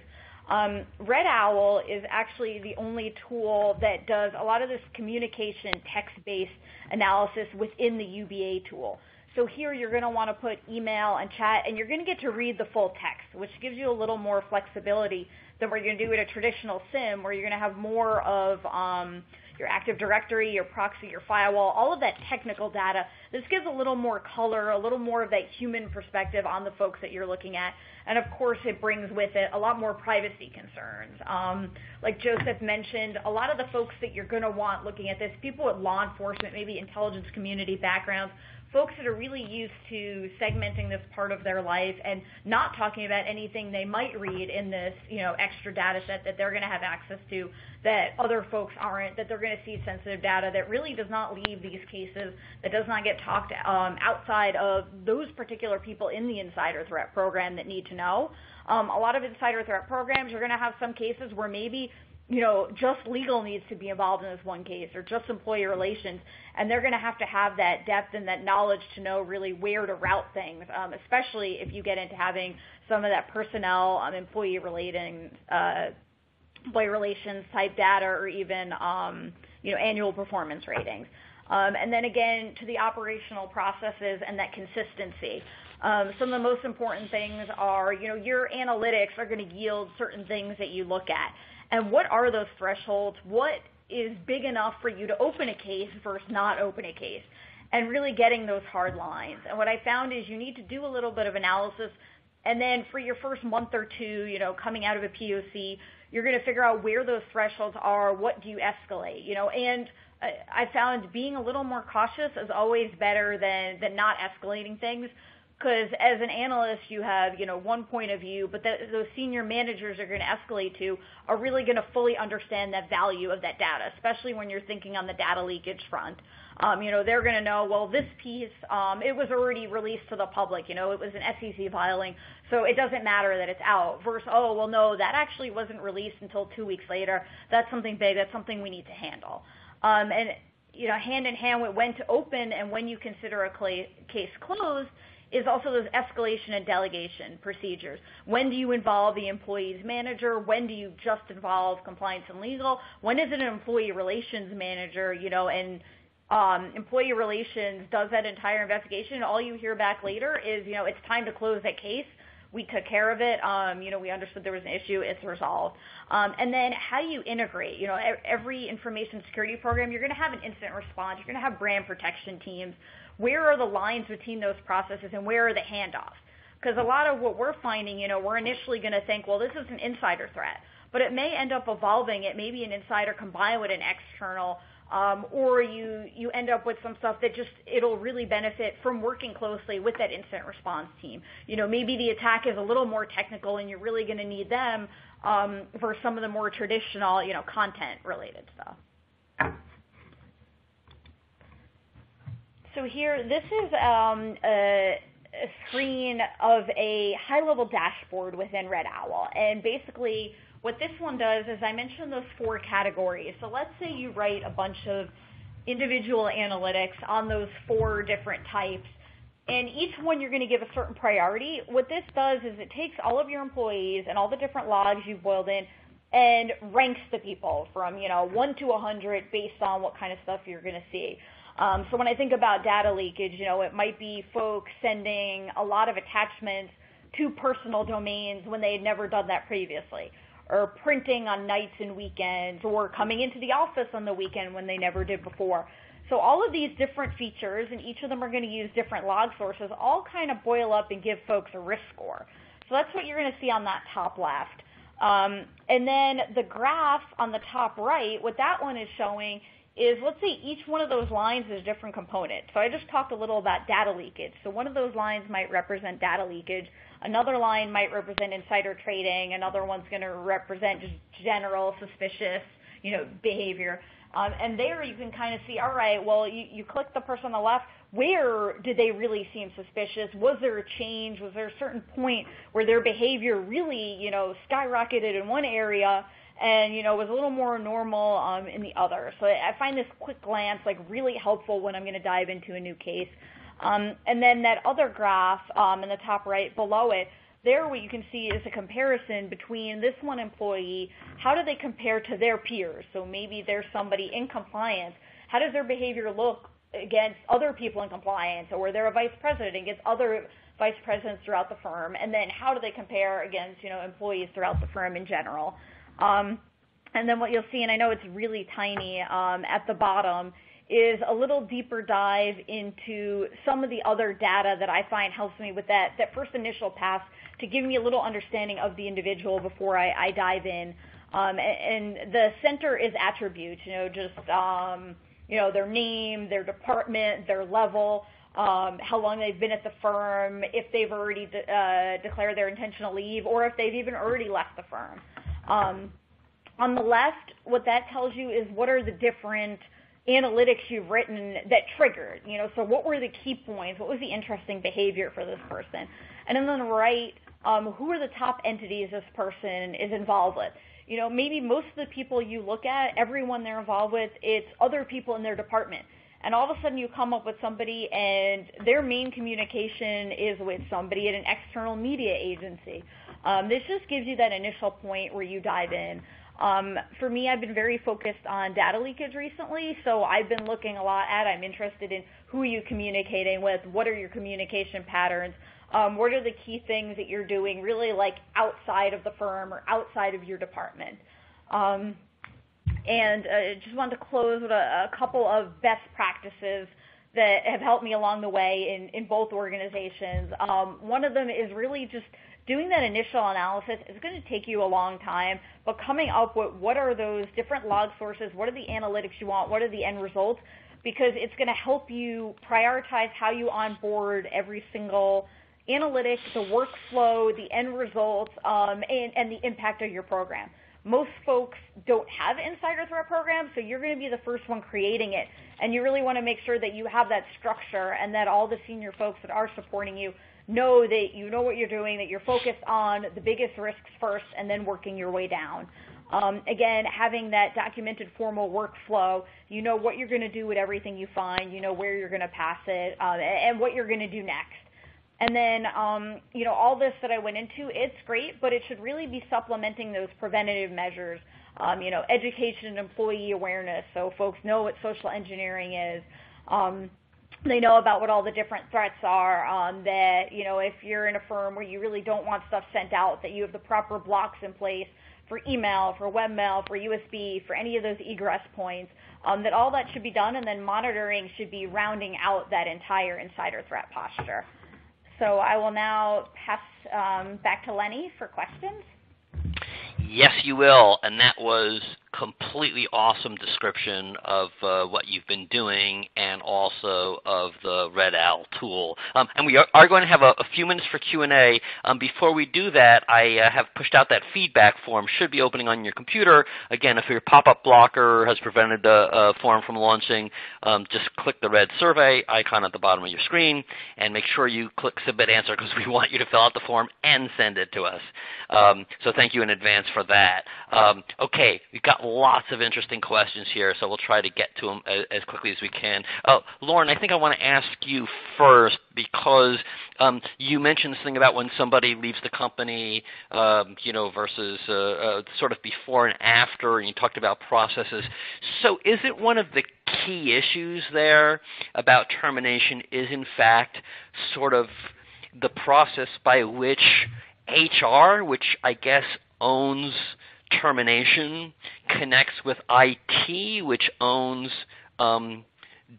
Um, Red Owl is actually the only tool that does a lot of this communication text-based analysis within the UBA tool. So here you're going to want to put email and chat, and you're going to get to read the full text, which gives you a little more flexibility than what you're going to do at a traditional SIEM, where you're going to have more of um, your Active Directory, your proxy, your firewall, all of that technical data. This gives a little more color, a little more of that human perspective on the folks that you're looking at. And of course, it brings with it a lot more privacy concerns. Um, like Joseph mentioned, a lot of the folks that you're going to want looking at this, people with law enforcement, maybe intelligence community backgrounds, folks that are really used to segmenting this part of their life and not talking about anything they might read in this, you know, extra data set that they're going to have access to that other folks aren't, that they're going to see sensitive data that really does not leave these cases, that does not get talked um, outside of those particular people in the insider threat program that need to know. Um, a lot of insider threat programs are going to have some cases where maybe you know, just legal needs to be involved in this one case or just employee relations. And they're going to have to have that depth and that knowledge to know really where to route things, um, especially if you get into having some of that personnel, um, employee relating, uh, employee relations type data or even, um, you know, annual performance ratings. Um, and then again, to the operational processes and that consistency. Um, some of the most important things are, you know, your analytics are going to yield certain things that you look at and what are those thresholds? What is big enough for you to open a case versus not open a case? And really getting those hard lines. And what I found is you need to do a little bit of analysis and then for your first month or two, you know, coming out of a POC, you're going to figure out where those thresholds are, what do you escalate, you know, and I found being a little more cautious is always better than, than not escalating things because as an analyst you have you know one point of view but that those senior managers are going to escalate to are really going to fully understand that value of that data especially when you're thinking on the data leakage front. Um, you know they're going to know well this piece um, it was already released to the public you know it was an sec filing so it doesn't matter that it's out versus oh well no that actually wasn't released until two weeks later. That's something big that's something we need to handle. Um, and you know hand in hand with when to open and when you consider a case closed is also those escalation and delegation procedures. When do you involve the employee's manager? When do you just involve compliance and legal? When is it an employee relations manager? You know, and um, employee relations does that entire investigation. All you hear back later is, you know, it's time to close that case. We took care of it. Um, you know, we understood there was an issue. It's resolved. Um, and then how do you integrate? You know, every information security program, you're going to have an incident response. You're going to have brand protection teams where are the lines between those processes and where are the handoffs? Because a lot of what we're finding, you know, we're initially going to think, well, this is an insider threat, but it may end up evolving. It may be an insider combined with an external, or you you end up with some stuff that just it'll really benefit from working closely with that incident response team. You know, maybe the attack is a little more technical, and you're really going to need them um, for some of the more traditional, you know, content related stuff. So here, this is um, a, a, screen of a high-level dashboard within Red Owl. And basically, what this one does is I mentioned those four categories. So let's say you write a bunch of individual analytics on those four different types. And each one you're going to give a certain priority. What this does is it takes all of your employees and all the different logs you've boiled in and ranks the people from, you know, 1 to 100 based on what kind of stuff you're going to see. Um, so when I think about data leakage, you know, it might be folks sending a lot of attachments to personal domains when they had never done that previously, or printing on nights and weekends, or coming into the office on the weekend when they never did before. So all of these different features, and each of them are going to use different log sources, all kind of boil up and give folks a risk score. So that's what you're going to see on that top left. Um, and then the graph on the top right, what that one is showing is let's say each one of those lines is a different component. So I just talked a little about data leakage. So one of those lines might represent data leakage. Another line might represent insider trading. Another one's going to represent just general suspicious, you know, behavior. Um, and there you can kind of see, all right, well, you, you click the person on the left. Where did they really seem suspicious? Was there a change? Was there a certain point where their behavior really, you know, skyrocketed in one area and you know was a little more normal um, in the other. So I find this quick glance like really helpful when I'm going to dive into a new case. Um, and then that other graph um, in the top right below it, there what you can see is a comparison between this one employee, how do they compare to their peers? So maybe there's somebody in compliance. How does their behavior look against other people in compliance, or they're a vice president against other vice presidents throughout the firm, and then how do they compare against you know employees throughout the firm in general. Um, and then what you'll see, and I know it's really tiny um, at the bottom, is a little deeper dive into some of the other data that I find helps me with that, that first initial pass to give me a little understanding of the individual before I, I dive in. Um, and, and, the center is attributes, you know, just um, you know their name, their department, their level, um, how long they've been at the firm, if they've already de- uh, declared their intention to leave, or if they've even already left the firm. Um, on the left, what that tells you is what are the different analytics you've written that triggered. You know, so what were the key points? What was the interesting behavior for this person? And then right, um, who are the top entities this person is involved with? You know, maybe most of the people you look at, everyone they're involved with, it's other people in their department. And all of a sudden you come up with somebody and their main communication is with somebody at an external media agency. Um, this just gives you that initial point where you dive in. Um, for me, I've been very focused on data leakage recently, so I've been looking a lot at. I'm interested in who are you communicating with, what are your communication patterns, um, what are the key things that you're doing, really like outside of the firm or outside of your department. Um, and uh, just wanted to close with a, a couple of best practices that have helped me along the way in, in both organizations. Um, one of them is really just doing that initial analysis is going to take you a long time, but coming up with what are those different log sources, what are the analytics you want, what are the end results, because it's going to help you prioritize how you onboard every single analytic, the workflow, the end results, um, and, and the impact of your program. Most folks don't have insider threat programs, so you're going to be the first one creating it. And you really want to make sure that you have that structure and that all the senior folks that are supporting you know that you know what you're doing, that you're focused on the biggest risks first and then working your way down. Um, again, having that documented formal workflow, you know what you're going to do with everything you find, you know where you're going to pass it, uh, and what you're going to do next. And then, um, you know, all this that I went into, it's great, but it should really be supplementing those preventative measures. Um, you know, education and employee awareness, so folks know what social engineering is. Um, they know about what all the different threats are. Um, that you know, if you're in a firm where you really don't want stuff sent out, that you have the proper blocks in place for email, for webmail, for USB, for any of those egress points. Um, that all that should be done, and then monitoring should be rounding out that entire insider threat posture. So I will now pass um, back to Lenny for questions. Yes, you will. And that was completely awesome description of uh, what you've been doing and also of the Red Owl tool. Um, and we are, are, going to have a, a few minutes for Q&A. Um, before we do that, I uh, have pushed out that feedback form. Should be opening on your computer. Again, if your pop-up blocker has prevented the uh, form from launching, um, just click the red survey icon at the bottom of your screen and make sure you click Submit Answer because we want you to fill out the form and send it to us. Um, so thank you in advance for that. Um, okay, we've got lots of interesting questions here, so we'll try to get to them as, as quickly as we can. Uh, Lauren, I think I want to ask you first because um, you mentioned this thing about when somebody leaves the company, um, you know, versus uh, uh, sort of before and after, and you talked about processes. So, is it one of the key issues there about termination? Is in fact sort of the process by which HR, which I guess owns termination connects with IT, which owns um,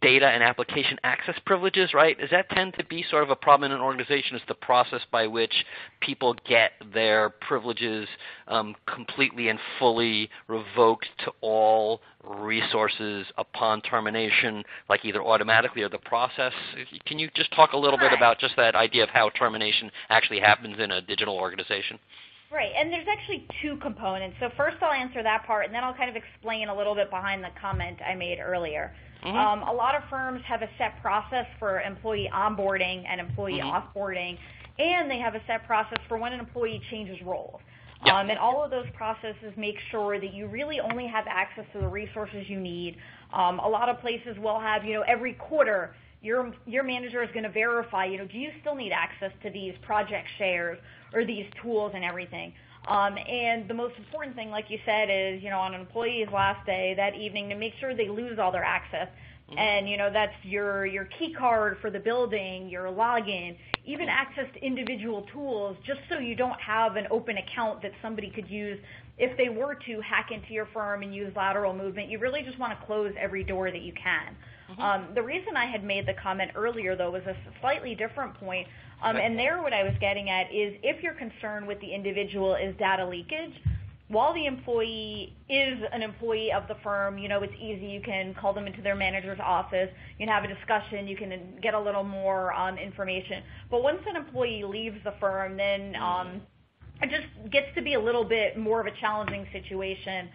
data and application access privileges, right? Does that tend to be sort of a problem in an organization? Is the process by which people get their privileges um, completely and fully revoked to all resources upon termination, like either automatically or the process? Can you just talk a little bit about just that idea of how termination actually happens in a digital organization? Right, and there's actually two components. So first I'll answer that part, and then I'll kind of explain a little bit behind the comment I made earlier. Mm-hmm. Um, a lot of firms have a set process for employee onboarding and employee mm-hmm. offboarding, and they have a set process for when an employee changes roles. Yep. Um, and all of those processes make sure that you really only have access to the resources you need. Um, a lot of places will have, you know, every quarter your your manager is going to verify, you know, do you still need access to these project shares or these tools and everything? Um, and the most important thing, like you said, is you know on an employee's last day that evening to make sure they lose all their access Mm-hmm. And you know that's your your key card for the building, your login, even access to individual tools, just so you don't have an open account that somebody could use if they were to hack into your firm and use lateral movement. You really just want to close every door that you can. Mm-hmm. Um, the reason I had made the comment earlier, though, was a slightly different point. Um, and there, what I was getting at is if your concern with the individual is data leakage while the employee is an employee of the firm, you know, it's easy. You can call them into their manager's office. You can have a discussion. You can get a little more um, information. But once an employee leaves the firm, then um, it just gets to be a little bit more of a challenging situation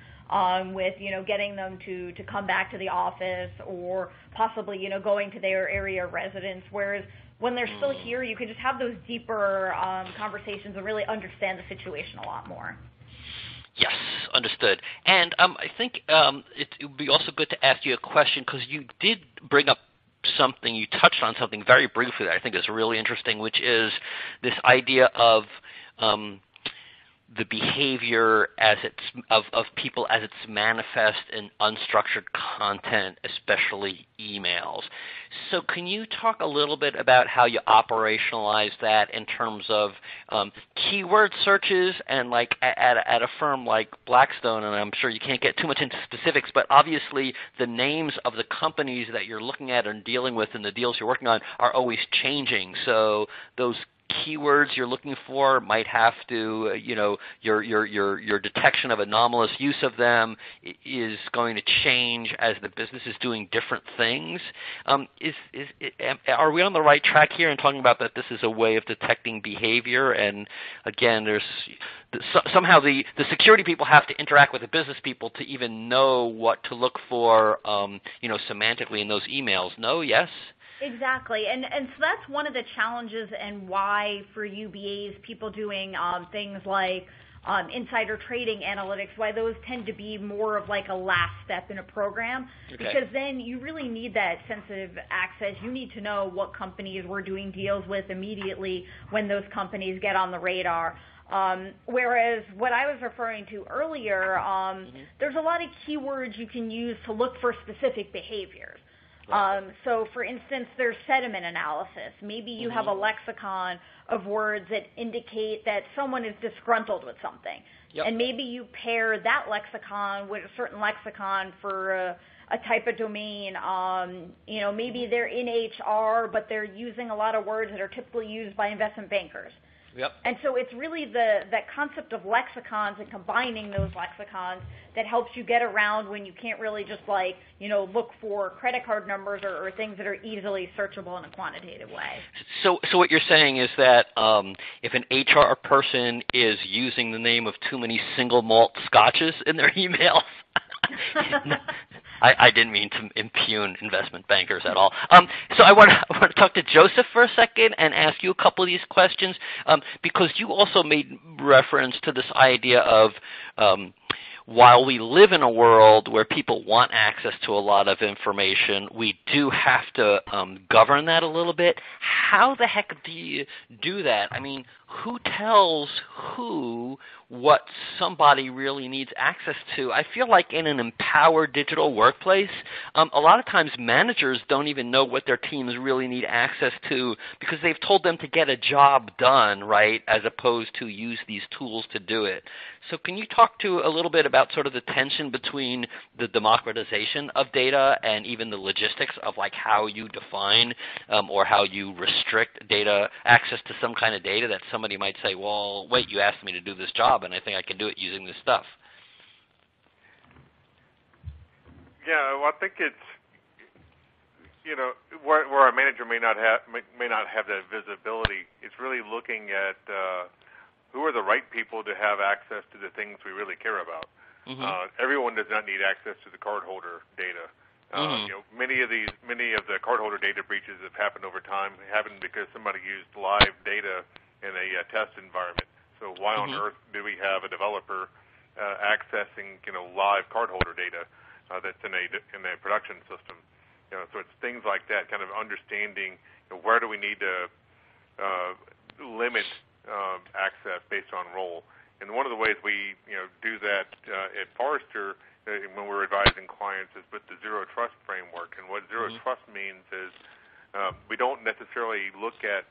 with you know getting them to to come back to the office or possibly you know going to their area of residence. Whereas when they're still mm. here, you can just have those deeper um, conversations and really understand the situation a lot more. Yes, understood. And um, I think um, it, it would be also good to ask you a question because you did bring up something, you touched on something very briefly that I think is really interesting, which is this idea of um, the behavior as it's of, of people as it's manifest in unstructured content, especially emails. So, can you talk a little bit about how you operationalize that in terms of um, keyword searches and like at, at a firm like Blackstone? And I'm sure you can't get too much into specifics, but obviously the names of the companies that you're looking at and dealing with and the deals you're working on are always changing. So those keywords you're looking for might have to, uh, you know, your your your your detection of anomalous use of them is going to change as the business is doing different things. Um, is is are we on the right track here in talking about that this is a way of detecting behavior? And again, there's somehow the the security people have to interact with the business people to even know what to look for, um, you know, semantically in those emails. No, yes. Exactly, and and so that's one of the challenges, and why for UBAs, people doing um, things like um, insider trading analytics, why those tend to be more of like a last step in a program, okay. because then you really need that sensitive access. You need to know what companies we're doing deals with immediately when those companies get on the radar. Um, whereas what I was referring to earlier, um, mm-hmm. there's a lot of keywords you can use to look for specific behaviors. Um, so, for instance, there's sentiment analysis. Maybe you mm-hmm. have a mm-hmm. lexicon of words that indicate that someone is disgruntled with something. Yep. And maybe you pair that lexicon with a certain lexicon for a, a type of domain. Um, you know, maybe they're in HR, but they're using a lot of words that are typically used by investment bankers. Yep. And so it's really the that concept of lexicons and combining those lexicons that helps you get around when you can't really just like you know look for credit card numbers or, or things that are easily searchable in a quantitative way. So, so what you're saying is that um, if an HR person is using the name of too many single malt scotches in their emails. I, I didn't mean to impugn investment bankers at all. Um, so I want, to, I want to talk to Joseph for a second and ask you a couple of these questions um, because you also made reference to this idea of um, while we live in a world where people want access to a lot of information, we do have to um, govern that a little bit. How the heck do you do that? I mean, who tells who what somebody really needs access to. I feel like in an empowered digital workplace, um, a lot of times managers don't even know what their teams really need access to because they've told them to get a job done, right, as opposed to use these tools to do it. So can you talk to a little bit about sort of the tension between the democratization of data and even the logistics of like how you define um, or how you restrict data access to some kind of data that somebody might say, well, wait, you asked me to do this job and I think I can do it using this stuff. Yeah, well, I think it's you know where, where a manager may not have may, may not have that visibility. It's really looking at uh, who are the right people to have access to the things we really care about. Mm-hmm. Uh, everyone does not need access to the cardholder data. Uh, mm-hmm. You know, many of these, many of the cardholder data breaches have happened over time. Happened because somebody used live data in a uh, test environment. So why mm-hmm. on earth do we have a developer uh, accessing you know live cardholder data uh, that's in a in a production system? You know, so it's things like that, kind of understanding you know, where do we need to uh, limit uh, access based on role. And one of the ways we you know do that uh, at Forrester uh, when we're advising clients is with the zero trust framework. And what 0 Mhm. trust means is um, we don't necessarily look at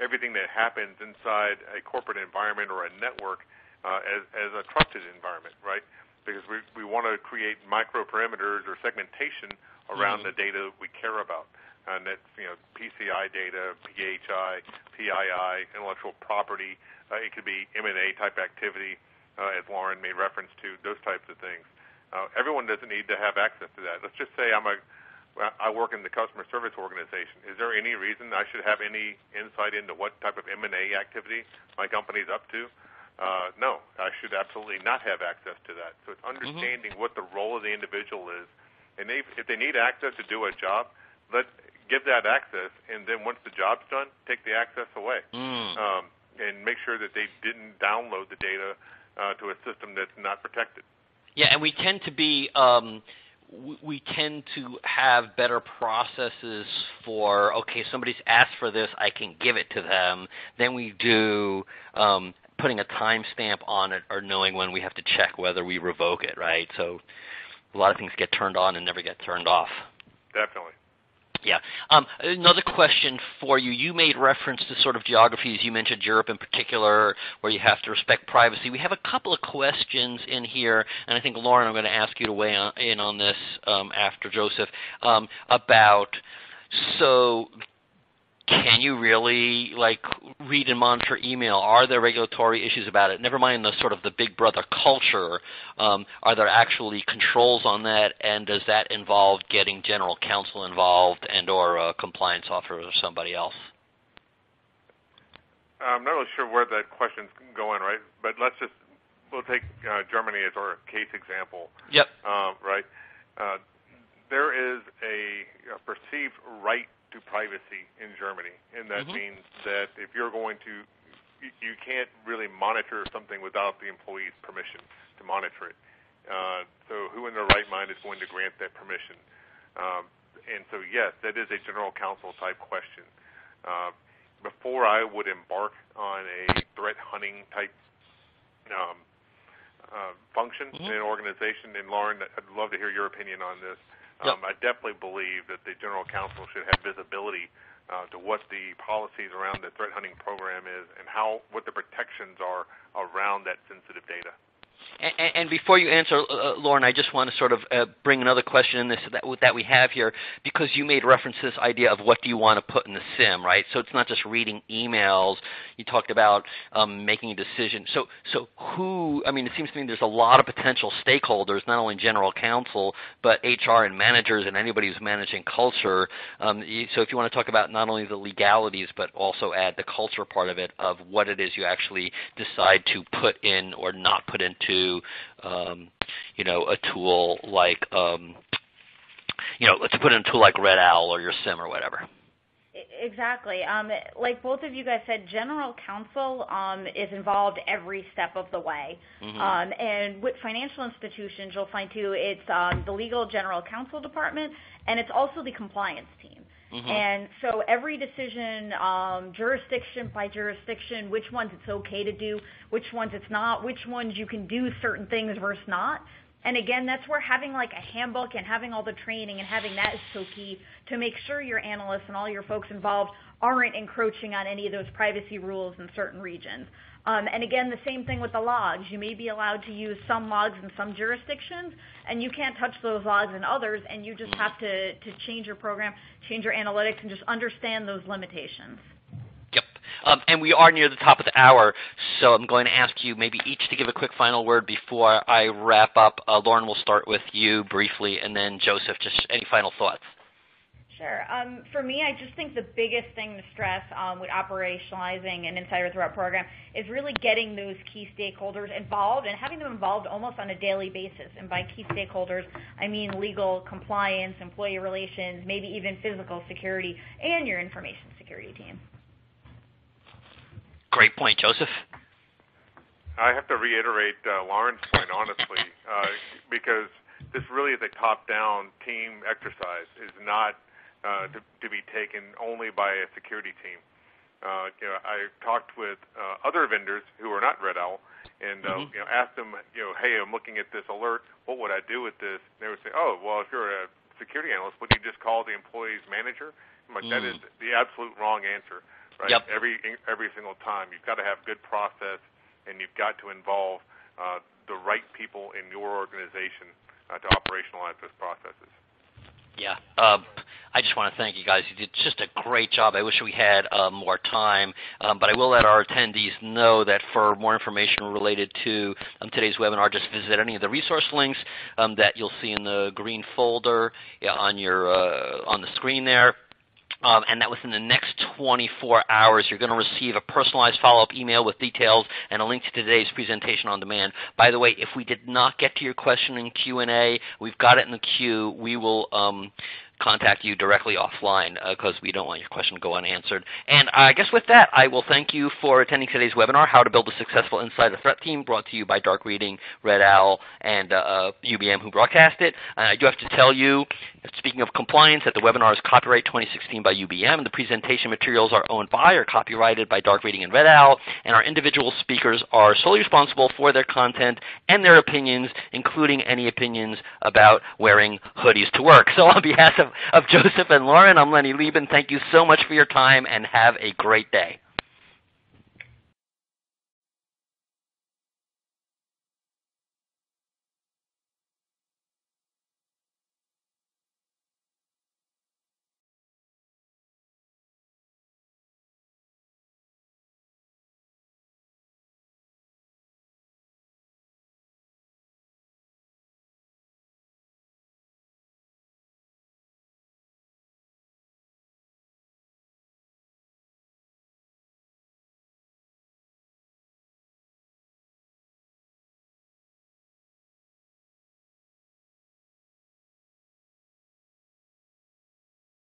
everything that happens inside a corporate environment or a network uh, as, as a trusted environment, right? Because we, we want to create micro perimeters or segmentation around Mhm. the data we care about. And that's you know PCI data, PHI, PII, intellectual property. Uh, it could be M&A type activity, uh, as Lauren made reference to, those types of things. Uh, everyone doesn't need to have access to that. Let's just say I'm a I work in the customer service organization. Is there any reason I should have any insight into what type of M&A activity my company's up to? Uh, no, I should absolutely not have access to that. So it's understanding what the role of the individual is, and they, if they need access to do a job, let give that access, and then once the job's done, take the access away, Mm. um, and make sure that they didn't download the data uh, to a system that's not protected. Yeah, and we tend to be um, we, tend to have better processes for okay, somebody's asked for this, I can give it to them. Than we do um, putting a timestamp on it or knowing when we have to check whether we revoke it. Right. So a lot of things get turned on and never get turned off. Definitely. Yeah. Um, another question for you. You made reference to sort of geographies. You mentioned Europe in particular, where you have to respect privacy. We have a couple of questions in here, and I think Lauren, I'm going to ask you to weigh in on this um, after Joseph um, about. So, can you really like read and monitor email? Are there regulatory issues about it? Never mind the sort of the big brother culture. Um, are there actually controls on that? And does that involve getting general counsel involved and or a compliance officer or somebody else? I'm not really sure where that question's going, right? But let's just we'll take uh, Germany as our case example, Yep. uh, right? Uh, there is a, a perceived right to privacy in Germany, and that Mhm. means that if you're going to, you, can't really monitor something without the employee's permission to monitor it. Uh, so, who in their right mind is going to grant that permission? Um, and so, yes, that is a general counsel type question. Uh, before I would embark on a threat hunting type um, uh, function Mhm. in an organization, and Lauren, I'd love to hear your opinion on this. Yep. Um, I definitely believe that the general counsel should have visibility uh, to what the policies around the threat hunting program is and how what the protections are around that sensitive data. And, and before you answer, uh, Lauren, I just want to sort of uh, bring another question in this that, that we have here because you made reference to this idea of what do you want to put in the SIEM, right? So it's not just reading emails. You talked about um, making a decision. So, so who? I mean, it seems to me there's a lot of potential stakeholders, not only general counsel, but HR and managers and anybody who's managing culture. Um, so if you want to talk about not only the legalities, but also add the culture part of it of what it is you actually decide to put in or not put into um, you know, a tool like, um, you know, let's put in a tool like Red Owl or your SIEM or whatever. Exactly. Um, like both of you guys said, general counsel um, is involved every step of the way. Mhm. Um, and with financial institutions, you'll find too, it's um, the legal general counsel department, and it's also the compliance team. Mhm. And so every decision, um, jurisdiction by jurisdiction, which ones it's okay to do, which ones it's not, which ones you can do certain things versus not. And again, that's where having like a handbook and having all the training and having that is so key to make sure your analysts and all your folks involved aren't encroaching on any of those privacy rules in certain regions. Um, and again, the same thing with the logs. You may be allowed to use some logs in some jurisdictions, and you can't touch those logs in others, and you just have to, to change your program, change your analytics, and just understand those limitations. Um, and we are near the top of the hour, so I'm going to ask you maybe each to give a quick final word before I wrap up. Uh, Lauren, we'll start with you briefly, and then Joseph, just any final thoughts. Sure. Um, for me, I just think the biggest thing to stress um, with operationalizing an insider threat program is really getting those key stakeholders involved and having them involved almost on a daily basis. And by key stakeholders, I mean legal, compliance, employee relations, maybe even physical security, and your information security team. Great point, Joseph. I have to reiterate uh, Lauren's point honestly, uh, because this really is a top-down team exercise. is not uh, to, to be taken only by a security team. Uh, you know, I talked with uh, other vendors who are not Red Owl, and uh, mm-hmm. you know ask them, you know, hey, I'm looking at this alert. What would I do with this? And they would say, oh, well, if you're a security analyst, would you just call the employee's manager? I'm like, mm. that is the absolute wrong answer, right? Yep. Every every single time, you've got to have good process, and you've got to involve uh, the right people in your organization uh, to operationalize those processes. Yeah. Uh, I just want to thank you guys. You did just a great job. I wish we had uh, more time, um, but I will let our attendees know that for more information related to um, today's webinar, just visit any of the resource links um, that you'll see in the green folder yeah, on your uh, on the screen there. Um, and that within the next 24 hours, you're going to receive a personalized follow-up email with details and a link to today's presentation on demand. By the way, if we did not get to your question in Q&A, we've got it in the queue. We will um, contact you directly offline because uh, we don't want your question to go unanswered. And I guess with that, I will thank you for attending today's webinar, How to Build a Successful Insider Threat Team, brought to you by Dark Reading, Red Owl, and uh, UBM who broadcast it. Uh, I do have to tell you, speaking of compliance, that the webinar is copyright 2016 by UBM, the presentation materials are owned by or copyrighted by Dark Reading and Red Owl, and our individual speakers are solely responsible for their content and their opinions, including any opinions about wearing hoodies to work. So on behalf of of, Joseph and Lauren. I'm Lenny Liebmann. Thank you so much for your time and have a great day.